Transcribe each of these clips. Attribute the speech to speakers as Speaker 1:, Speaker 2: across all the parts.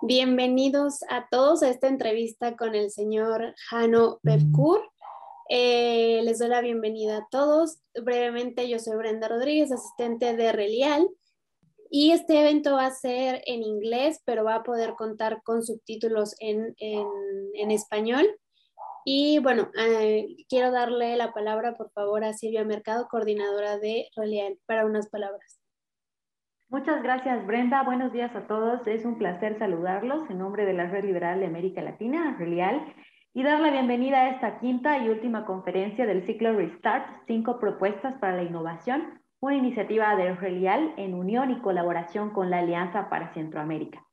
Speaker 1: Bienvenidos a todos a esta entrevista con el señor Jano Pepkur. Eh, les doy la bienvenida a todos. Brevemente, yo soy Brenda Rodríguez, asistente de Relial. Y este evento va a ser en inglés, pero va a poder contar con subtítulos en, en, español. Y bueno, eh, quiero darle la palabra, por favor, a Silvia Mercado, coordinadora de Relial, para unas palabras.
Speaker 2: Muchas gracias, Brenda. Buenos días a todos. Es un placer saludarlos en nombre de la Red Liberal de América Latina, Relial, y dar la bienvenida a esta quinta y última conferencia del ciclo Restart, cinco propuestas para la innovación, una iniciativa de Relial en unión y colaboración con la Alianza para Centroamérica.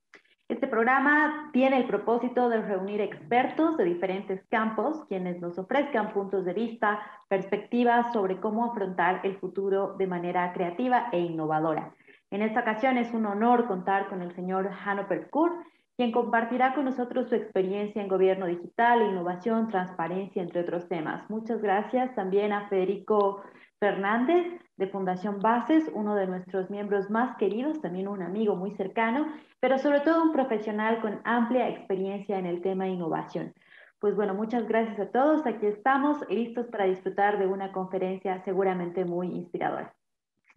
Speaker 2: Este programa tiene el propósito de reunir expertos de diferentes campos, quienes nos ofrezcan puntos de vista, perspectivas sobre cómo afrontar el futuro de manera creativa e innovadora en esta ocasión es un honor contar con el señor Hanno Perkur, quien compartirá con nosotros su experiencia en gobierno digital, innovación, transparencia, entre otros temas. Muchas gracias también a Federico Fernández de Fundación Bases, uno de nuestros miembros más queridos, también un amigo muy cercano, pero sobre todo un profesional con amplia experiencia en el tema innovación. Pues bueno, muchas gracias a todos. Aquí estamos listos para disfrutar de una conferencia seguramente muy inspiradora.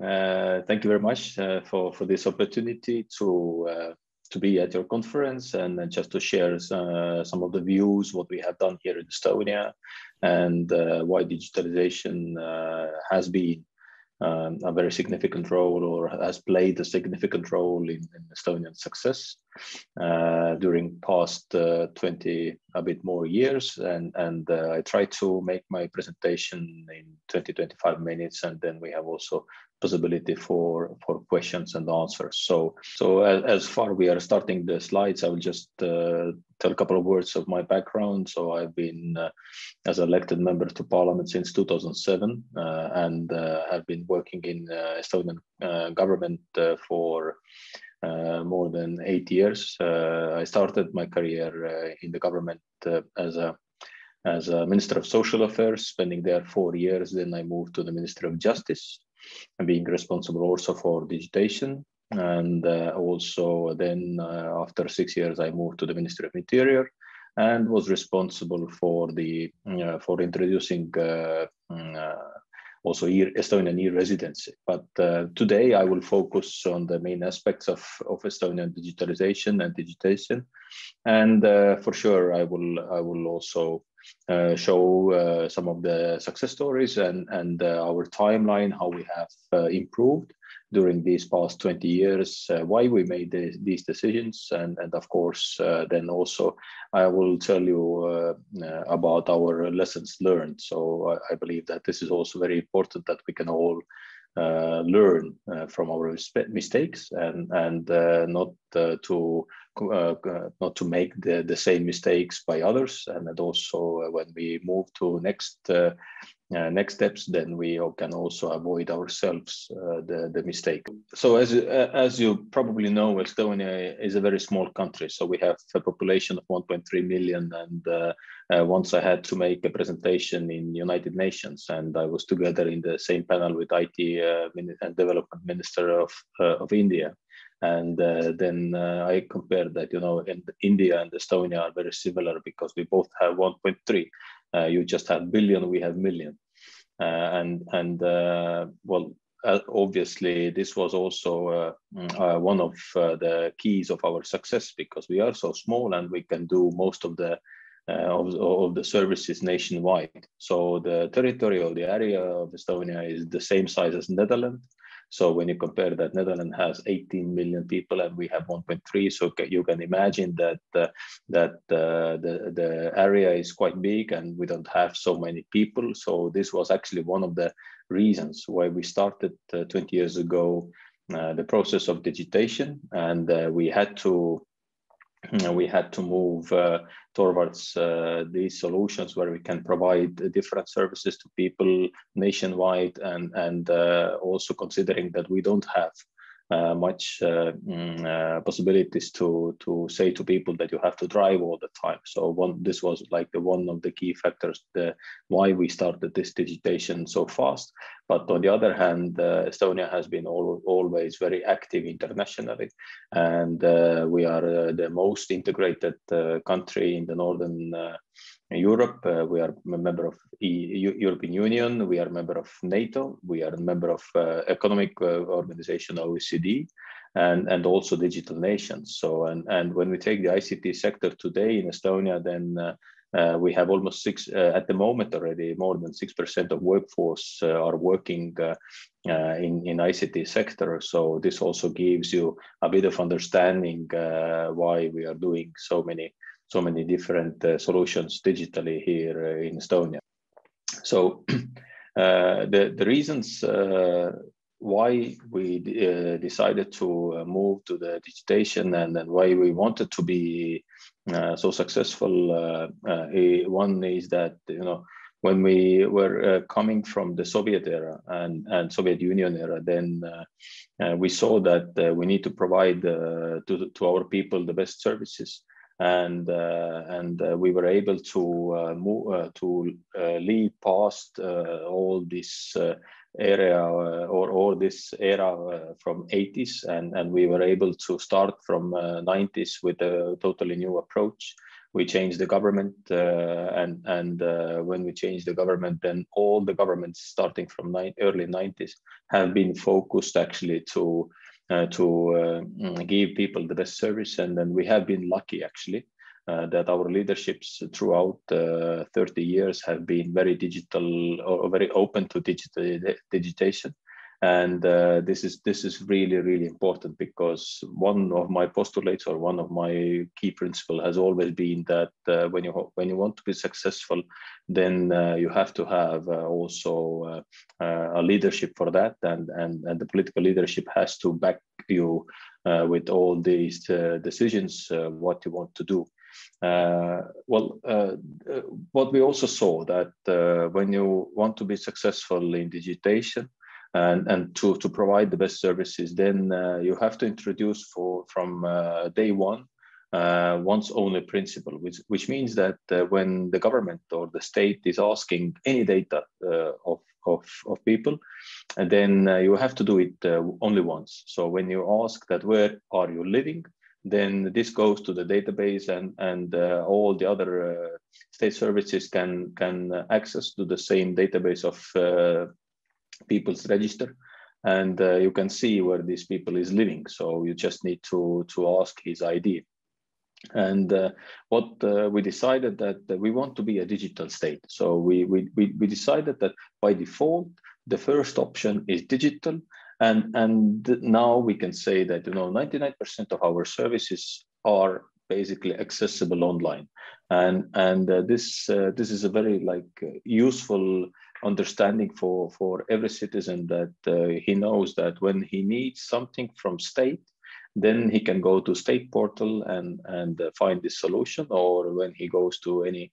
Speaker 3: Uh, thank you very much uh, for, for this opportunity to uh, to be at your conference and, and just to share uh, some of the views, what we have done here in Estonia, and uh, why digitalization uh, has been um, a very significant role or has played a significant role in, in Estonian success uh, during past uh, 20 a bit more years and and uh, I try to make my presentation in 20 25 minutes and then we have also possibility for for questions and answers. So so as, as far we are starting the slides i will just uh, tell a couple of words of my background. So i've been uh, as elected member to parliament since 2007 uh, and uh, have been working in uh, estonian uh, government for Uh, more than eight years uh, i started my career uh, in the government as a as a minister of social affairs spending there four years then i moved to the ministry of justice being responsible also for digitation. And uh, also then uh, after six years, I moved to the Ministry of Interior and was responsible for the uh, for introducing mm, uh, uh, also Estonian e-residency. But uh, today I will focus on the main aspects of, of Estonian digitalization and digitation. And for sure, I will I will also uh, show uh, some of the success stories and, and uh, our timeline, how we have improved during these past 20 years, uh, why we made the, these decisions, and, and of course, uh, then also I will tell you uh, about our lessons learned. So I, I, believe that this is also very important that we can all uh, learn uh, from our mistakes and and uh, not to not to make the, the same mistakes by others and also when we move to next uh, next steps, then we can also avoid ourselves uh, the, the mistake. So as, uh, as you probably know, Estonia is a very small country. So we have a population of 1.3 million. And uh, uh, once I had to make a presentation in United Nations and I was together in the same panel with IT uh, and Development Minister of, of India. And then I compared that, you know, in India and Estonia are very similar because we both have 1.3 uh, you just have billion, we have million. Uh, and and uh, well, obviously this was also one of the keys of our success because we are so small and we can do most of the uh, of, of, the services nationwide. So the territory of the area of Estonia is the same size as Netherlands. So when you compare that, Netherlands has 18 million people and we have 1.3. So you can imagine that uh, that uh, the the area is quite big and we don't have so many people. So this was actually one of the reasons why we started uh, 20 years ago uh, the process of digitation, and uh, we had to we had to move uh, towards uh, these solutions where we can provide different services to people nationwide and and uh, also considering that we don't have much uh, mm, uh, possibilities to to say to people that you have to drive all the time. So one, this was like the one of the key factors the why we started this digitation so fast. But on the other hand, uh, Estonia has been all, always very active internationally, and uh, we are uh, the most integrated uh, country in the northern uh, Europe. Uh, we are a member of e European Union. We are a member of NATO. We are a member of Economic Organization OECD, and and also digital nations. So and and when we take the ICT sector today in Estonia, then uh, we have almost six uh, at the moment already more than six percent of workforce uh, are working uh, uh, in in ICT sector. So this also gives you a bit of understanding uh, why we are doing so many so many different uh, solutions digitally here uh, in Estonia. So uh, the the reasons why we decided to move to the digitization and, and why we wanted to be uh, so successful. Uh, uh, one is that you know when we were coming from the Soviet era and, and Soviet Union era, then we saw that we need to provide to to our people the best services and uh, and uh, we were able to uh, move to lead past all this area uh, or, or this era uh, from 80s and, and we were able to start from 90s uh, with a totally new approach. We changed the government uh, and and uh, when we changed the government then all the governments starting from early 90s have been focused actually to uh, to give people the best service. And then we have been lucky actually uh, that our leaderships throughout uh, 30 years have been very digital or very open to digital digitization and uh, this is this is really really important because one of my postulates or one of my key principle has always been that uh, when you when you want to be successful then uh, you have to have uh, also a leadership for that. And and and the political leadership has to back you with all these decisions what you want to do. Uh, well, uh, uh, what we also saw that when you want to be successful in digitization, and, and to, to provide the best services, then you have to introduce for from day one uh, once only principle, which, which means that uh, when the government or the state is asking any data uh, of, of, of people, and then you have to do it only once. So when you ask that where are you living, then this goes to the database and, and uh, all the other uh, state services can, can access to the same database of uh, people's register. And uh, you can see where these people is living. So you just need to, to ask his ID. And uh, what uh, we decided that we want to be a digital state. So we, we, we, we decided that by default, the first option is digital and and now we can say that you know 99% of our services are basically accessible online and and uh, this uh, this is a very like uh, useful understanding for for every citizen that uh, he knows that when he needs something from state then he can go to state portal and and uh, find the solution or when he goes to any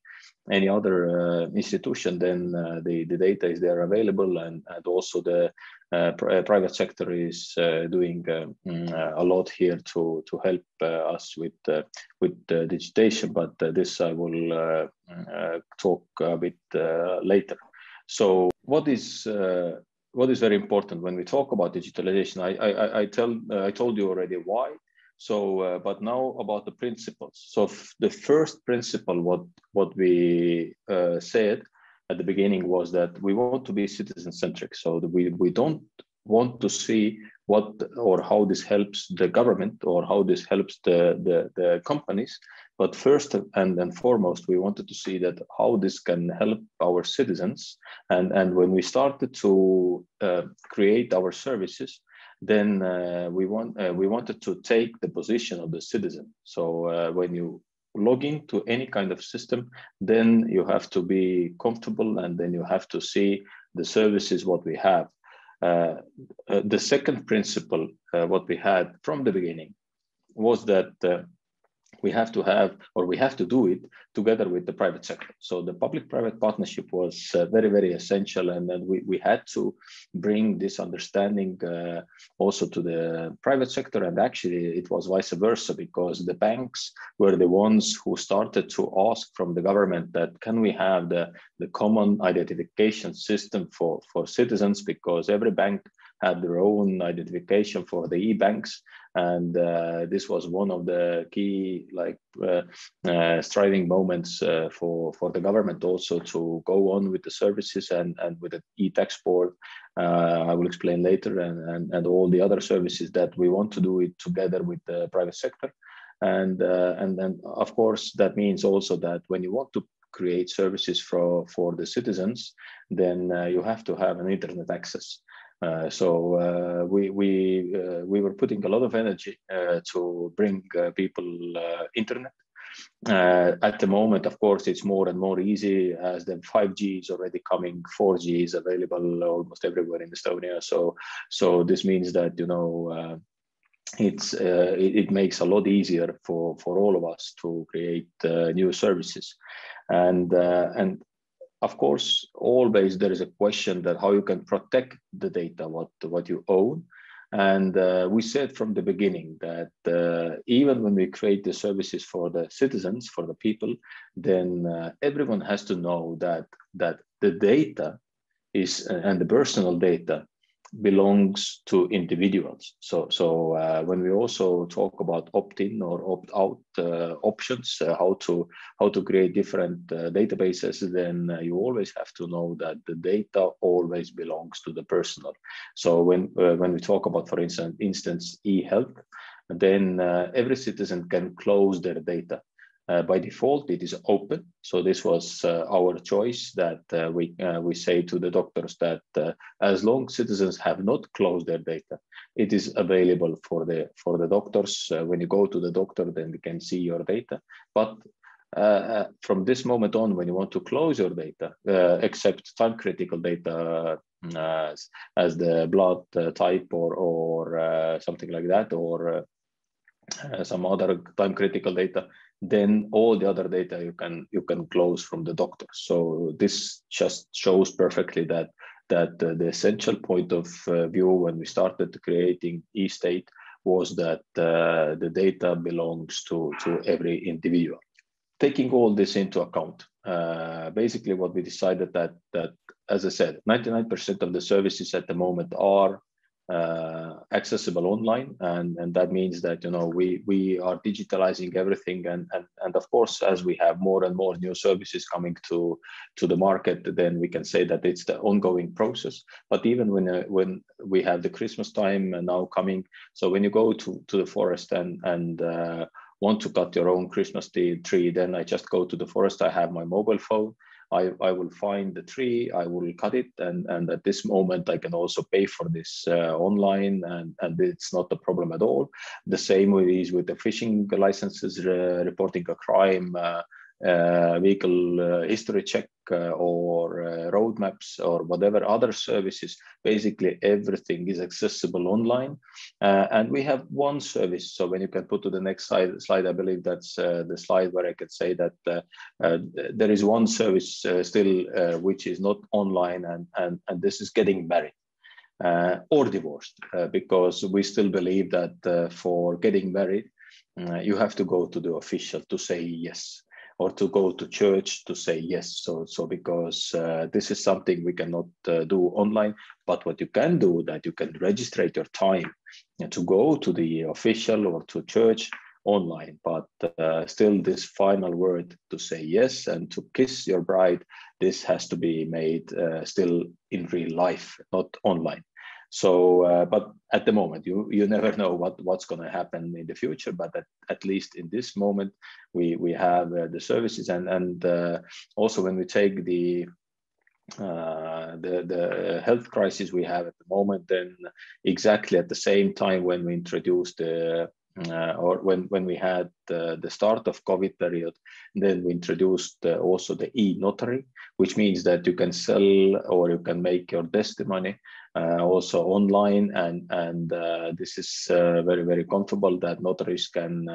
Speaker 3: any other uh, institution then uh, the the data is there available and and also the uh, uh, private sector is doing mm, a lot here to to help us with with digitization but this i will talk a bit later so what is what is very important when we talk about digitalization? I I, I tell uh, I told you already why. So, uh, but now about the principles. So the first principle, what what we uh, said at the beginning was that we want to be citizen centric. So we we don't want to see what or how this helps the government or how this helps the the, the companies, but first and, and foremost, we wanted to see that how this can help our citizens. And, and when we started to uh, create our services, then uh, we, want, uh, we wanted to take the position of the citizen. So uh, when you log into any kind of system, then you have to be comfortable and then you have to see the services what we have. Uh, uh, the second principle, what we had from the beginning, was that we have to have, or we have to do it together with the private sector. So the public-private partnership was uh, very, very essential, and then we, we had to bring this understanding uh, also to the private sector, and actually it was vice versa, because the banks were the ones who started to ask from the government that can we have the, the common identification system for, for citizens, because every bank had their own identification for the e-banks and uh, this was one of the key like uh, uh, striving moments uh, for for the government also to go on with the services and and with the e-tax board uh, i will explain later and, and and all the other services that we want to do it together with the private sector. And uh, and then of course that means also that when you want to create services for for the citizens then you have to have an internet access uh, so uh, we we uh, we were putting a lot of energy to bring people internet. at the moment, of course, it's more and more easy as the 5G is already coming. 4G is available almost everywhere in Estonia. So so this means that you know it's uh, it, it, makes a lot easier for for all of us to create uh, new services and uh, and of course, always there is a question that how you can protect the data, what, what you own. And uh, we said from the beginning that uh, even when we create the services for the citizens, for the people, then uh, everyone has to know that, that the data is, and the personal data belongs to individuals. So, so uh, when we also talk about opt-in or opt-out uh, options, uh, how to how to create different uh, databases, then uh, you always have to know that the data always belongs to the personal. So when uh, when we talk about, for instance, instance e-health, then every citizen can close their data. Uh, by default, it is open. So this was uh, our choice that uh, we uh, we say to the doctors that uh, as long citizens have not closed their data, it is available for the for the doctors. Uh, when you go to the doctor, then we can see your data. But from this moment on, when you want to close your data, except time critical data as, as the blood type or or something like that, or some other time critical data then all the other data you can you can close from the doctor. So this just shows perfectly that that the essential point of uh, view when we started creating e-state was that uh, the data belongs to to every individual. Taking all this into account, uh, basically what we decided that that as I said, 99% of the services at the moment are uh, accessible online and and that means that you know we we are digitalizing everything and and and of course as we have more and more new services coming to to the market then we can say that it's the ongoing process. But even when uh, when we have the christmas time now coming so when you go to to the forest and and uh, want to cut your own christmas tree then i just go to the forest. I have my mobile phone I, I will find the tree, I will cut it, and, and at this moment I can also pay for this uh, online, and, and it's not a problem at all. The same with these with the fishing licenses, uh, reporting a crime, uh, uh, vehicle uh, history check uh, or road maps or whatever other services. Basically, everything is accessible online. and we have one service. So when you can put to the next slide, slide I believe that's the slide where I could say that there is one service still which is not online and, and, and this is getting married. Uh, or divorced uh, because we still believe that uh, for getting married you have to go to the official to say yes or to go to church to say yes. So, so because uh, this is something we cannot uh, do online, but what you can do that you can register your time to go to the official or to church online, but uh, still this final word to say yes and to kiss your bride, this has to be made uh, still in real life, not online. So, uh, but at the moment, you you never know what what's going to happen in the future. But at, at least in this moment, we we have uh, the services and and uh, also when we take the uh, the the health crisis we have at the moment, then exactly at the same time when we introduced the uh, or when, when we had uh, the start of COVID period, then we introduced uh, also the e-notary, which means that you can sell or you can make your testimony also online and and uh, this is uh, very very comfortable that notaries can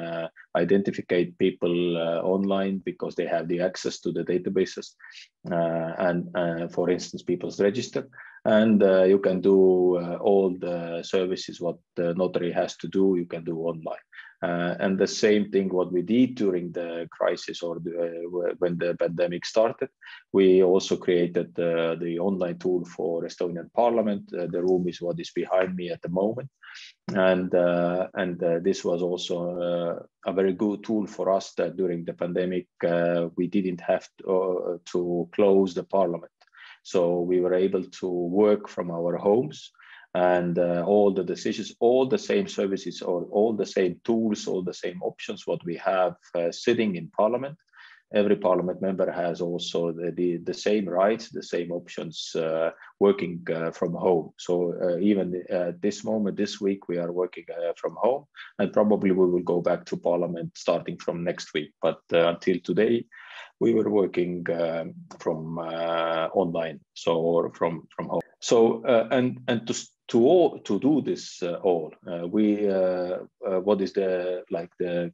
Speaker 3: identify people uh, online because they have the access to the databases uh, and uh, for instance people's register. And uh, you can do uh, all the services what the notary has to do you can do online uh, and the same thing what we did during the crisis or the, uh, when the pandemic started. We also created uh, the online tool for Estonian Parliament. Uh, the room is what is behind me at the moment, and uh, and uh, this was also a very good tool for us that during the pandemic we didn't have to, to close the Parliament. So we were able to work from our homes and uh, all the decisions, all the same services or all the same tools, all the same options, what we have uh, sitting in parliament. Every parliament member has also the, the, the same rights, the same options uh, working uh, from home. So uh, even at this moment, this week, we are working uh, from home and probably we will go back to parliament starting from next week. But until today, we were working from online, so from, from home. So, and, and to to all to do this uh, all uh, we uh, uh, what is the like the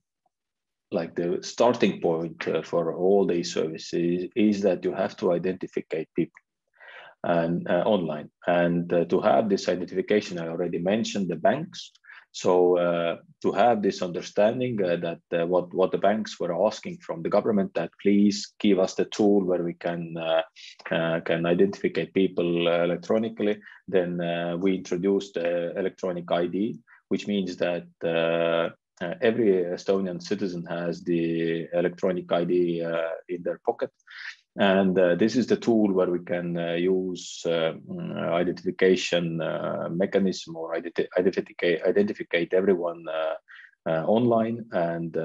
Speaker 3: like the starting point uh, for all these services is that you have to identify people and uh, online. And to have this identification i already mentioned the banks so uh, to have this understanding uh, that uh, what what the banks were asking from the government that please give us the tool where we can uh, uh, can identify people electronically, then uh, we introduced electronic ID, which means that. every Estonian citizen has the electronic ID in their pocket, and uh, this is the tool where we can uh, use uh, mm, identification uh, mechanism or identify, identify everyone uh, uh, online. And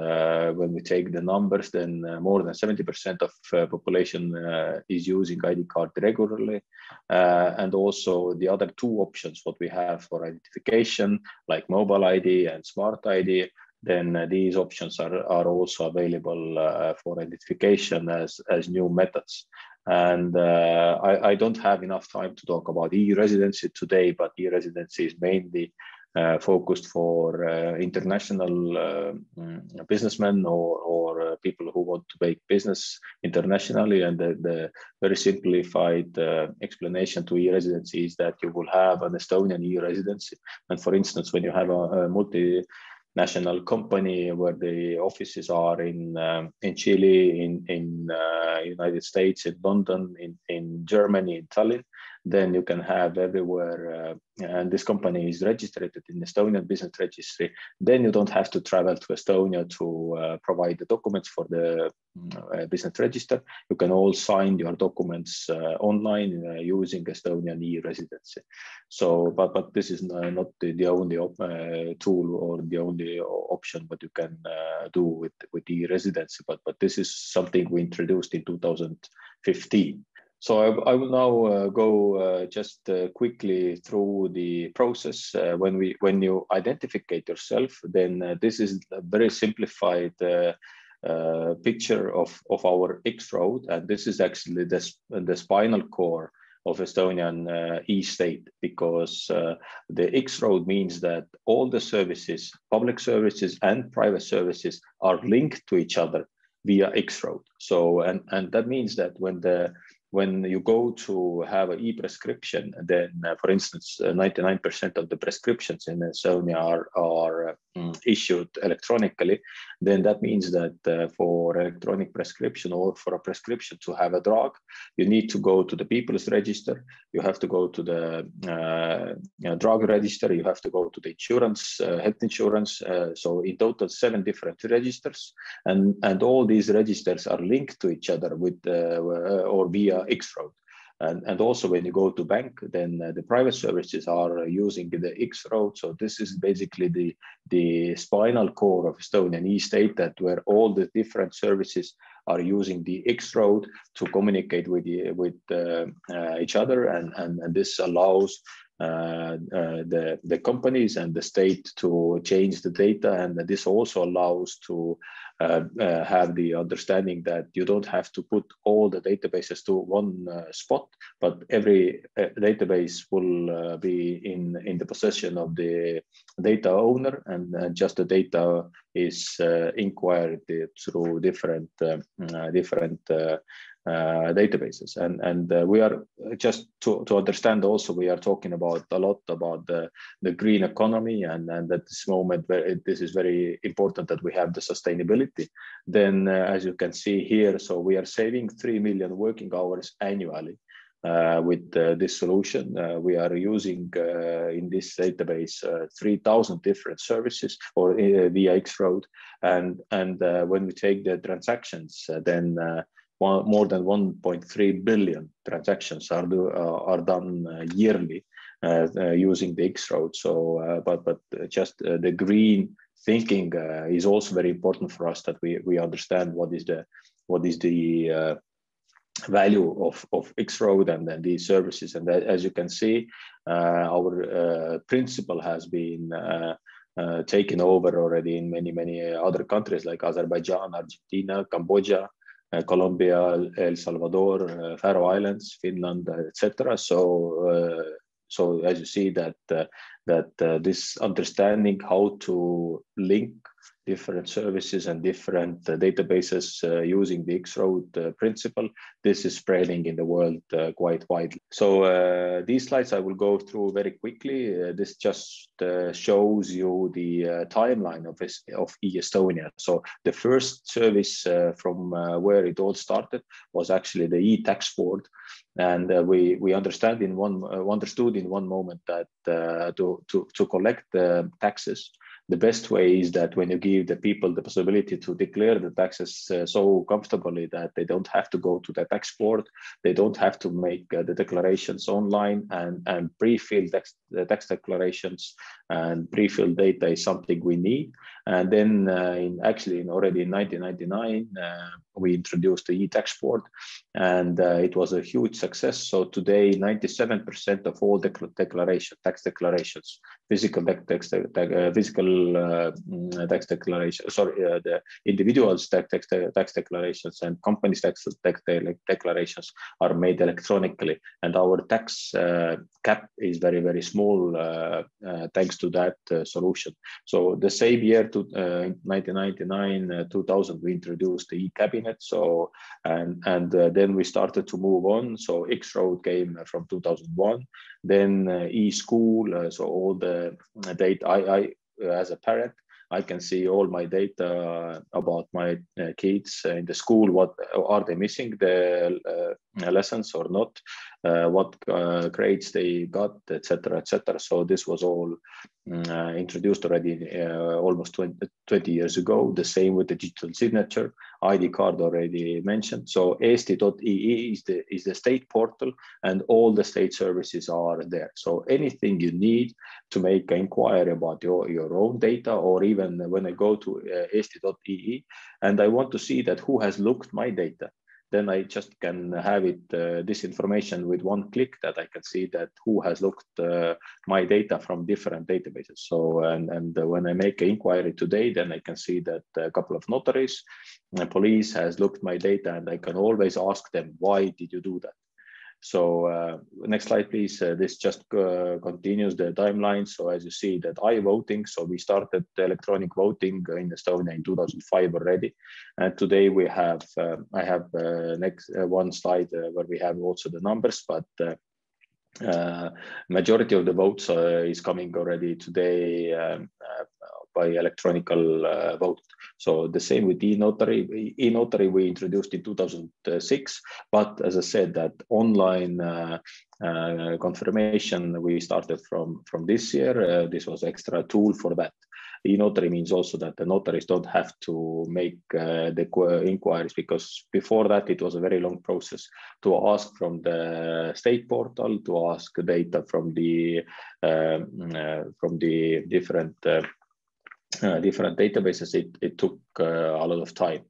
Speaker 3: when we take the numbers, then more than 70% of population is using ID card regularly. and also the other two options, what we have for identification, like mobile ID and smart ID, then uh, these options are, are also available uh, for identification as, as new methods. And uh, I, I, don't have enough time to talk about e-residency today, but e-residency is mainly uh, focused for uh, international uh, mm, businessmen or, or people who want to make business internationally. And the, the very simplified explanation to e-residency is that you will have an Estonian e-residency. And for instance, when you have a, a multi national company where the offices are in um, in Chile, in in uh, United States, in London, in in Germany, in Tallinn, then you can have everywhere. Uh, and this company is registered in Estonian Business Registry. Then you don't have to travel to Estonia to uh, provide the documents for the uh, business register. You can all sign your documents uh, online uh, using Estonian e-residency. So, but but this is not the, the only uh, tool or the only option what you can do with with e-residency. But but this is something we introduced in 2015 so I, I will now uh, go uh, just uh, quickly through the process. Uh, when we when you identify yourself, then uh, this is a very simplified uh, picture of, of our X-road, and this is actually the, the spinal core of Estonian e-state because the X-road means that all the services, public services and private services are linked to each other via X-road. So, and, and that means that when the when you go to have an e-prescription, then, uh, for instance, 99% uh, of the prescriptions in Estonia are, are um, issued electronically, then that means that uh, for electronic prescription or for a prescription to have a drug, you need to go to the people's register, you have to go to the uh, you know, drug register, you have to go to the insurance, uh, health insurance. Uh, so in total, seven different registers, and, and all these registers are linked to each other with or via X-road. And, and also when you go to bank, then uh, the private services are using the X-road. So this is basically the, the spinal core of Estonian e-state that where all the different services are using the X-road to communicate with, the, with uh, uh, each other. And, and, and this allows uh, uh, the, the companies and the state to change the data. And this also allows to uh, uh, have the understanding that you don't have to put all the databases to one uh, spot, but every uh, database will be in, in the possession of the data owner and just the data is inquired through different, different uh, databases and and uh, we are just to, to understand also we are talking about a lot about the, the green economy and and at this moment where this is very important that we have the sustainability then uh, as you can see here so we are saving 3 million working hours annually uh, with uh, this solution. Uh, we are using in this database 3,000 different services or via X-Road. And, and when we take the transactions, then one, more than 1.3 billion transactions are, do, uh, are done uh, yearly uh, using the X-Road. So, but, but just the green thinking is also very important for us that we, we understand what is the, what is the value of, of X-Road and then these services. And as you can see, uh, our uh, principle has been uh, taken over already in many, many other countries like Azerbaijan, Argentina, Cambodia, Colombia, El Salvador, uh, Faroe Islands, Finland, uh, etc. So, so as you see that that this understanding how to link different services and different uh, databases uh, using the X-Road uh, principle. This is spreading in the world uh, quite widely. So uh, these slides I will go through very quickly. Uh, this just shows you the timeline of, of e-Estonia. So the first service from where it all started was actually the e-tax board. And we, we understand in one, understood in one moment that to, to, to collect the taxes, the best way is that when you give the people the possibility to declare the taxes uh, so comfortably that they don't have to go to the tax board, they don't have to make uh, the declarations online and, and pre-fill tax, the tax declarations and pre-fill data is something we need. And then uh, in actually in already in 1999, uh, we introduced the e-tax board and uh, it was a huge success. So today, 97% of all the declaration, tax declarations, physical tax, tax, uh, physical uh, tax declaration, sorry, uh, the individuals tax, tax, tax declarations and companies tax, tax declarations are made electronically. And our tax uh, cap is very, very small uh, thanks to that solution. So the same year, to, 1999, 2000, we introduced the e-cabinet. So, and, and then we started to move on. So X-Road came from 2001 then uh, e-school, uh, so all the data I, I as a parent, I can see all my data about my uh, kids in the school. What are they missing the uh, lessons or not? Uh, what grades they got, etc., etc. So this was all Mm, uh, introduced already uh, almost 20, 20 years ago. The same with the digital signature. ID card already mentioned. So eesti.ee is the, is the state portal and all the state services are there. So anything you need to make an inquiry about your, your own data or even when I go to uh, and I want to see that who has looked my data then I just can have it uh, this information with one click that I can see that who has looked uh, my data from different databases. So and and when I make an inquiry today, then I can see that a couple of notaries, police has looked my data, and I can always ask them why did you do that. So uh, next slide, please. Uh, this just uh, continues the timeline. So as you see that i-voting, so we started electronic voting in Estonia in 2005 already. And today we have, uh, I have uh, next uh, one slide where we have also the numbers, but majority of the votes is coming already today um, by electronical uh, vote. So the same with e-notary. E-notary we introduced in 2006, but as I said, that online uh, uh, confirmation we started from from this year. this was extra tool for that. E-notary means also that the notaries don't have to make uh, the inquiries because before that it was a very long process to ask from the state portal to ask data from the uh, from the different uh, different databases, it, it took uh, a lot of time.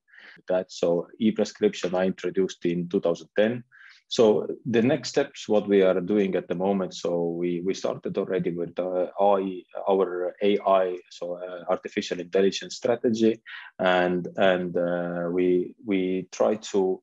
Speaker 3: That so e-prescription I introduced in 2010 So the next steps, what we are doing at the moment. So we we started already with uh, AI, our AI, so uh, artificial intelligence strategy, and and uh, we we try to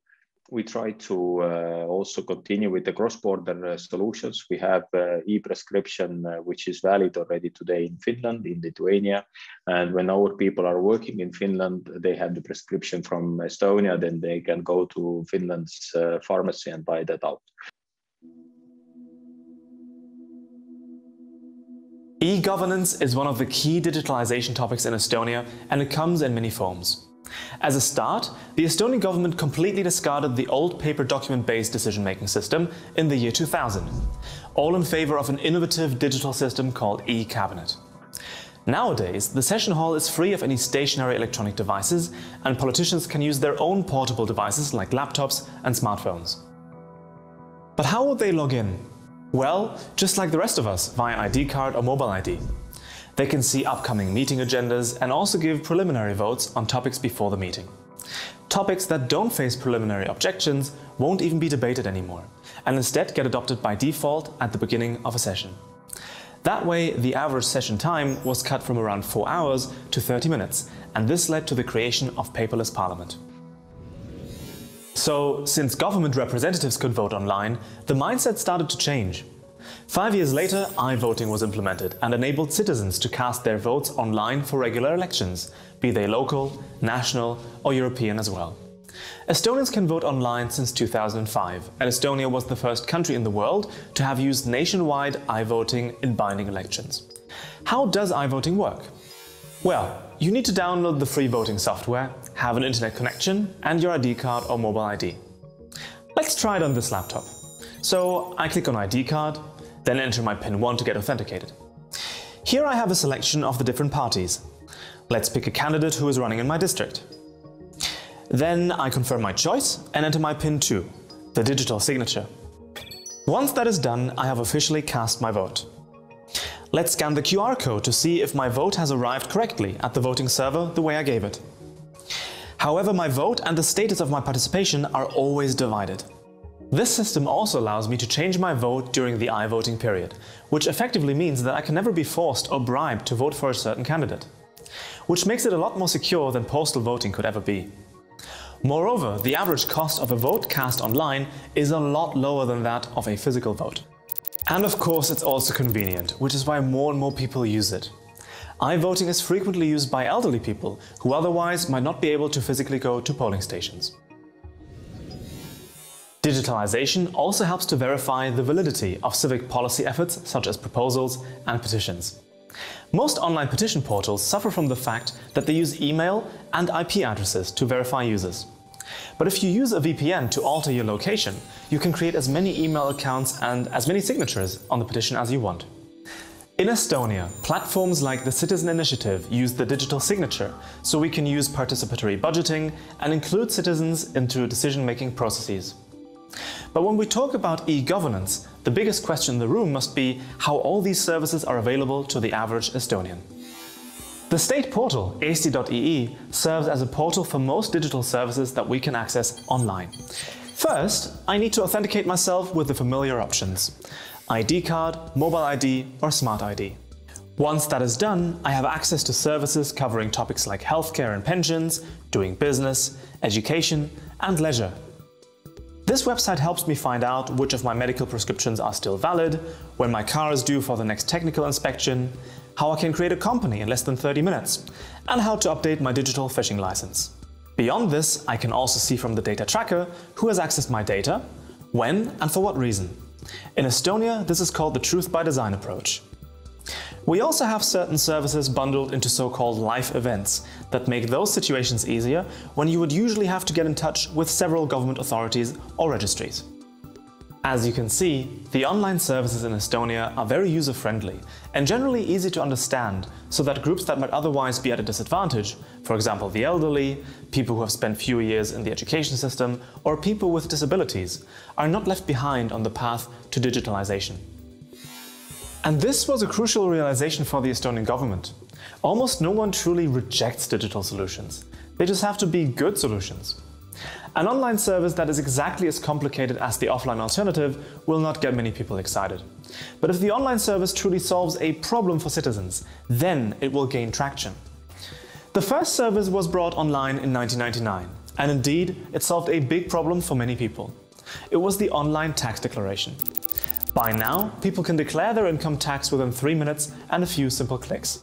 Speaker 3: we try to uh, also continue with the cross-border uh, solutions. We have uh, e-prescription, uh, which is valid already today in Finland, in Lithuania. And when our people are working in Finland, they have the prescription from Estonia, then they can go to Finland's uh, pharmacy and buy that out.
Speaker 4: E-governance is one of the key digitalization topics in Estonia, and it comes in many forms. As a start, the Estonian government completely discarded the old paper document-based decision-making system in the year 2000, all in favor of an innovative digital system called e-cabinet. Nowadays, the session hall is free of any stationary electronic devices and politicians can use their own portable devices like laptops and smartphones. But how would they log in? Well, just like the rest of us, via ID card or mobile ID. They can see upcoming meeting agendas and also give preliminary votes on topics before the meeting. Topics that don't face preliminary objections won't even be debated anymore, and instead get adopted by default at the beginning of a session. That way, the average session time was cut from around 4 hours to 30 minutes, and this led to the creation of paperless parliament. So, since government representatives could vote online, the mindset started to change. Five years later, i-voting was implemented and enabled citizens to cast their votes online for regular elections, be they local, national or European as well. Estonians can vote online since 2005, and Estonia was the first country in the world to have used nationwide i-voting in binding elections. How does i-voting work? Well, you need to download the free voting software, have an internet connection and your ID card or mobile ID. Let's try it on this laptop. So I click on ID card, then enter my PIN 1 to get authenticated. Here I have a selection of the different parties. Let's pick a candidate who is running in my district. Then I confirm my choice and enter my PIN 2, the digital signature. Once that is done, I have officially cast my vote. Let's scan the QR code to see if my vote has arrived correctly at the voting server the way I gave it. However, my vote and the status of my participation are always divided. This system also allows me to change my vote during the i-voting period, which effectively means that I can never be forced or bribed to vote for a certain candidate, which makes it a lot more secure than postal voting could ever be. Moreover, the average cost of a vote cast online is a lot lower than that of a physical vote. And of course it's also convenient, which is why more and more people use it. I-voting is frequently used by elderly people who otherwise might not be able to physically go to polling stations. Digitalization also helps to verify the validity of civic policy efforts such as proposals and petitions. Most online petition portals suffer from the fact that they use email and IP addresses to verify users. But if you use a VPN to alter your location, you can create as many email accounts and as many signatures on the petition as you want. In Estonia, platforms like the Citizen Initiative use the digital signature, so we can use participatory budgeting and include citizens into decision-making processes. But when we talk about e-governance, the biggest question in the room must be how all these services are available to the average Estonian. The state portal, eesti.ee, serves as a portal for most digital services that we can access online. First, I need to authenticate myself with the familiar options. ID card, mobile ID or smart ID. Once that is done, I have access to services covering topics like healthcare and pensions, doing business, education and leisure, this website helps me find out which of my medical prescriptions are still valid, when my car is due for the next technical inspection, how I can create a company in less than 30 minutes, and how to update my digital fishing license. Beyond this, I can also see from the data tracker who has accessed my data, when and for what reason. In Estonia, this is called the Truth by Design approach. We also have certain services bundled into so-called life events that make those situations easier when you would usually have to get in touch with several government authorities or registries. As you can see, the online services in Estonia are very user-friendly and generally easy to understand so that groups that might otherwise be at a disadvantage, for example the elderly, people who have spent few years in the education system or people with disabilities, are not left behind on the path to digitalization. And this was a crucial realization for the Estonian government. Almost no one truly rejects digital solutions. They just have to be good solutions. An online service that is exactly as complicated as the offline alternative will not get many people excited. But if the online service truly solves a problem for citizens, then it will gain traction. The first service was brought online in 1999, and indeed, it solved a big problem for many people. It was the online tax declaration. By now, people can declare their income tax within three minutes and a few simple clicks.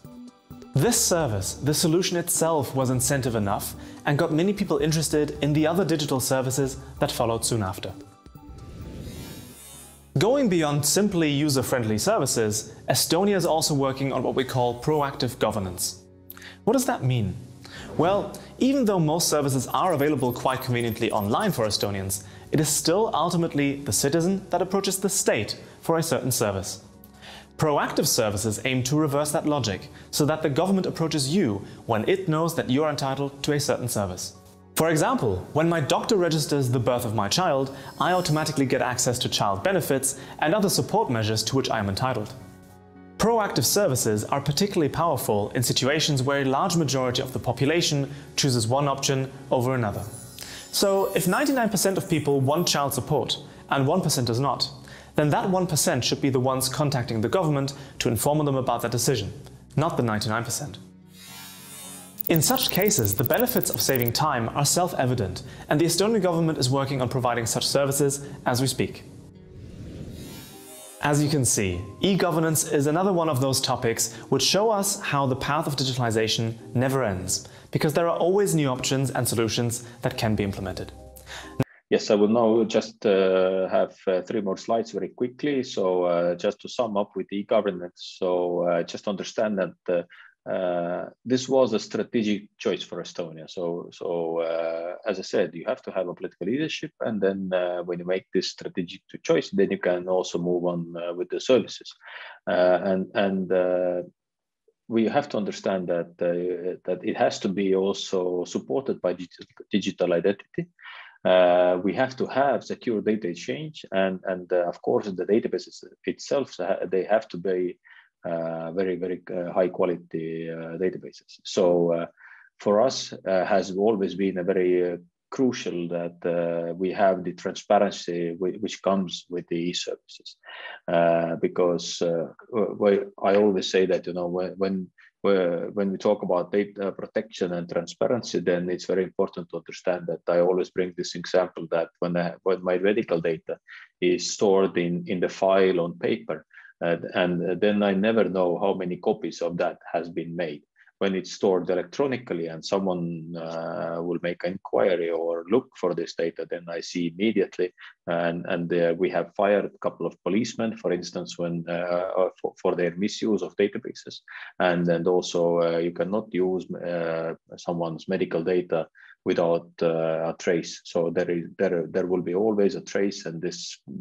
Speaker 4: This service, the solution itself was incentive enough and got many people interested in the other digital services that followed soon after. Going beyond simply user-friendly services, Estonia is also working on what we call proactive governance. What does that mean? Well, even though most services are available quite conveniently online for Estonians, it is still ultimately the citizen that approaches the state for a certain service. Proactive services aim to reverse that logic so that the government approaches you when it knows that you are entitled to a certain service. For example, when my doctor registers the birth of my child, I automatically get access to child benefits and other support measures to which I am entitled. Proactive services are particularly powerful in situations where a large majority of the population chooses one option over another. So if 99% of people want child support and 1% does not, then that 1% should be the ones contacting the government to inform them about that decision, not the 99%. In such cases, the benefits of saving time are self-evident, and the Estonian government is working on providing such services as we speak. As you can see, e-governance is another one of those topics which show us how the path of digitalization never ends, because there are always new options and solutions that can be implemented.
Speaker 3: Yes, I will now just uh, have uh, three more slides very quickly. So uh, just to sum up with e-governance, so uh, just understand that uh, uh, this was a strategic choice for Estonia. So, so as I said, you have to have a political leadership, and then when you make this strategic choice, then you can also move on with the services. and and we have to understand that that it has to be also supported by digital, digital identity. Uh, we have to have secure data exchange and, and uh, of course the databases itself, uh, they have to be uh, Uh, very, very uh, high quality uh, databases. So uh, for us has always been a very crucial that we have the transparency which comes with the e-services because I always say that, you know, when, when when we talk about data protection and transparency, then it's very important to understand that I always bring this example that when, I, when my medical data is stored in, in the file on paper, uh, and then I never know how many copies of that has been made when it's stored electronically and someone uh, will make an inquiry or look for this data, then I see immediately. And, and uh, we have fired a couple of policemen, for instance, when uh for, for, their misuse of databases. And, and also uh, you cannot use uh, someone's medical data without uh, a trace. So there is there there will be always a trace, and this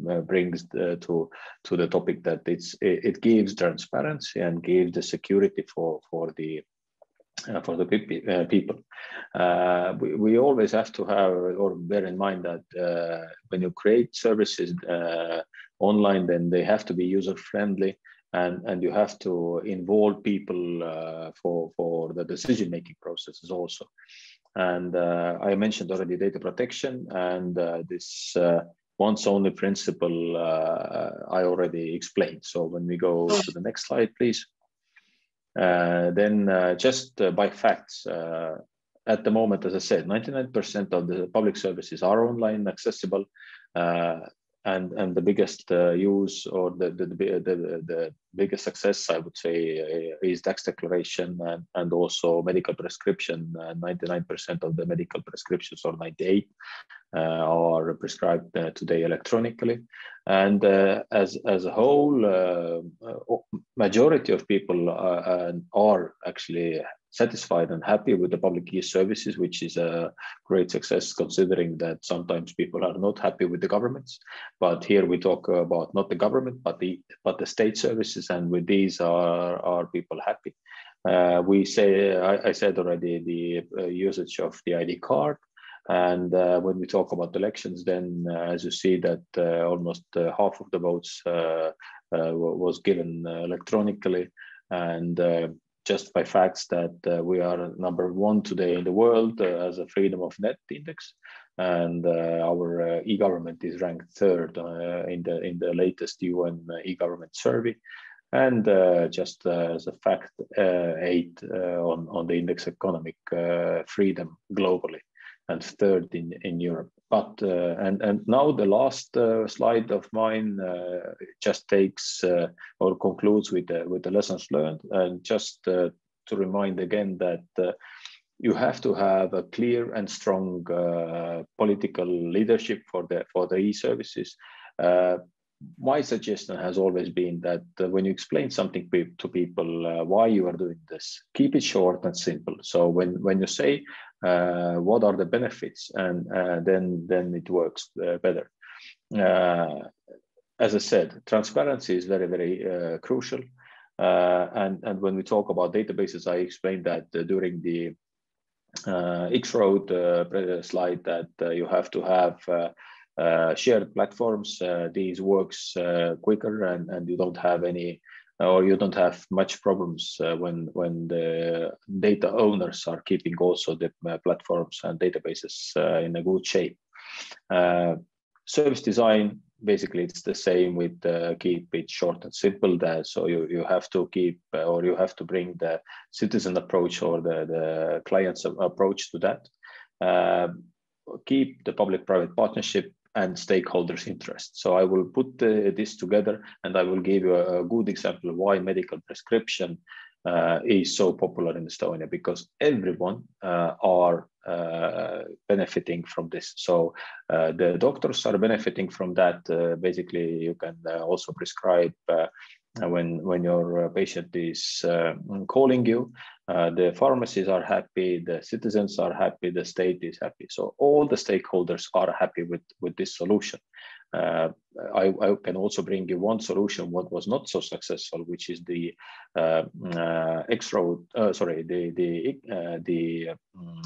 Speaker 3: uh, brings the, to to the topic that it's it, it, gives transparency and gives the security for for the uh, for the uh, people. Uh, we, we always have to have or bear in mind that uh, when you create services online, then they have to be user friendly and, and you have to involve people uh, for, for the decision making processes also. And I mentioned already data protection and this once only principle I already explained. So when we go to the next slide, please. Uh, then uh, just uh, by facts, at the moment, as I said, 99% of the public services are online accessible and and the biggest uh, use or the the, the the biggest success I would say uh, is tax declaration and, and also medical prescription. Uh, 99% of the medical prescriptions or 98 uh, are prescribed uh, today electronically, and uh, as as a whole, majority of people are actually satisfied and happy with the public key services, which is a great success considering that sometimes people are not happy with the governments. But here we talk about not the government, but the but the state services, and with these are are people happy. Uh, we say I, I, said already the uh, usage of the ID card. And uh, when we talk about elections, then uh, as you see that uh, almost uh, half of the votes was given electronically, and just by facts that uh, we are number one today in the world uh, as a freedom of net index, and uh, our uh, e-government is ranked third uh, in the in the latest UN uh, e-government survey. And just as a fact, eight on on the index economic freedom globally and third in, in Europe. But uh, and and now the last uh, slide of mine uh, just takes uh, or concludes with the, with the lessons learned, and just uh, to remind again that uh, you have to have a clear and strong political leadership for the for the e-services. My suggestion has always been that when you explain something to people why you are doing this, keep it short and simple. So when when you say uh, what are the benefits and uh, then then it works uh, better as i said transparency is very very crucial and and when we talk about databases i explained that during the uh, X-Road uh, slide that uh, you have to have shared platforms. these works quicker and, and you don't have any or you don't have much problems uh, when when the data owners are keeping also the uh, platforms and databases uh, in a good shape. Uh, service design basically it's the same with uh, keep it short and simple. That so you you have to keep uh, or you have to bring the citizen approach or the the client's approach to that. keep the public-private partnership and stakeholders' interests. So I will put uh, this together and I will give you a, a good example why medical prescription uh, is so popular in Estonia because everyone uh, are uh, benefiting from this. So uh, the doctors are benefiting from that. Uh, basically, you can also prescribe when when your patient is calling you uh, the pharmacies are happy, the citizens are happy, the state is happy. So all the stakeholders are happy with, with this solution. Uh, I, I, can also bring you one solution what was not so successful, which is the uh, uh X-road. Uh, sorry, the the uh, the um,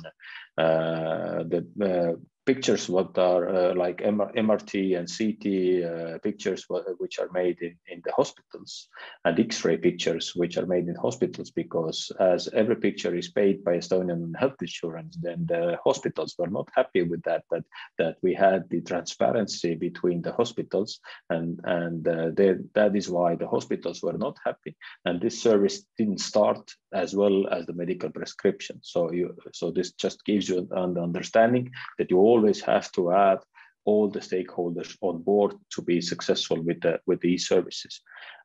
Speaker 3: the pictures what are uh, like MRT and CT uh, pictures which are made in, in the hospitals and X-ray pictures which are made in hospitals because as every picture is paid by Estonian health insurance then the hospitals were not happy with that that that we had the transparency between the hospitals and and uh, they, that is why the hospitals were not happy. And this service didn't start as well as the medical prescription. So you so this just gives you an understanding that you always have to have all the stakeholders on board to be successful with the with these services.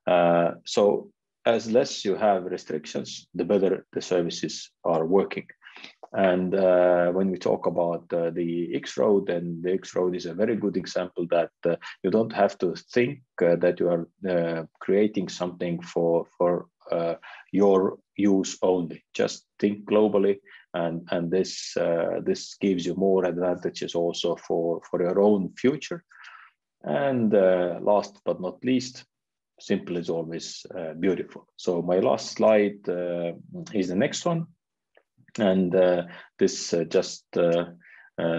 Speaker 3: Uh, so as less you have restrictions, the better the services are working. And uh, when we talk about uh, the X road, and the X road is a very good example that uh, you don't have to think uh, that you are uh, creating something for for your use only. Just think globally and and this uh, this gives you more advantages also for for your own future. And uh, last but not least simple is always uh, beautiful. So my last slide uh, is the next one. And uh, this uh, just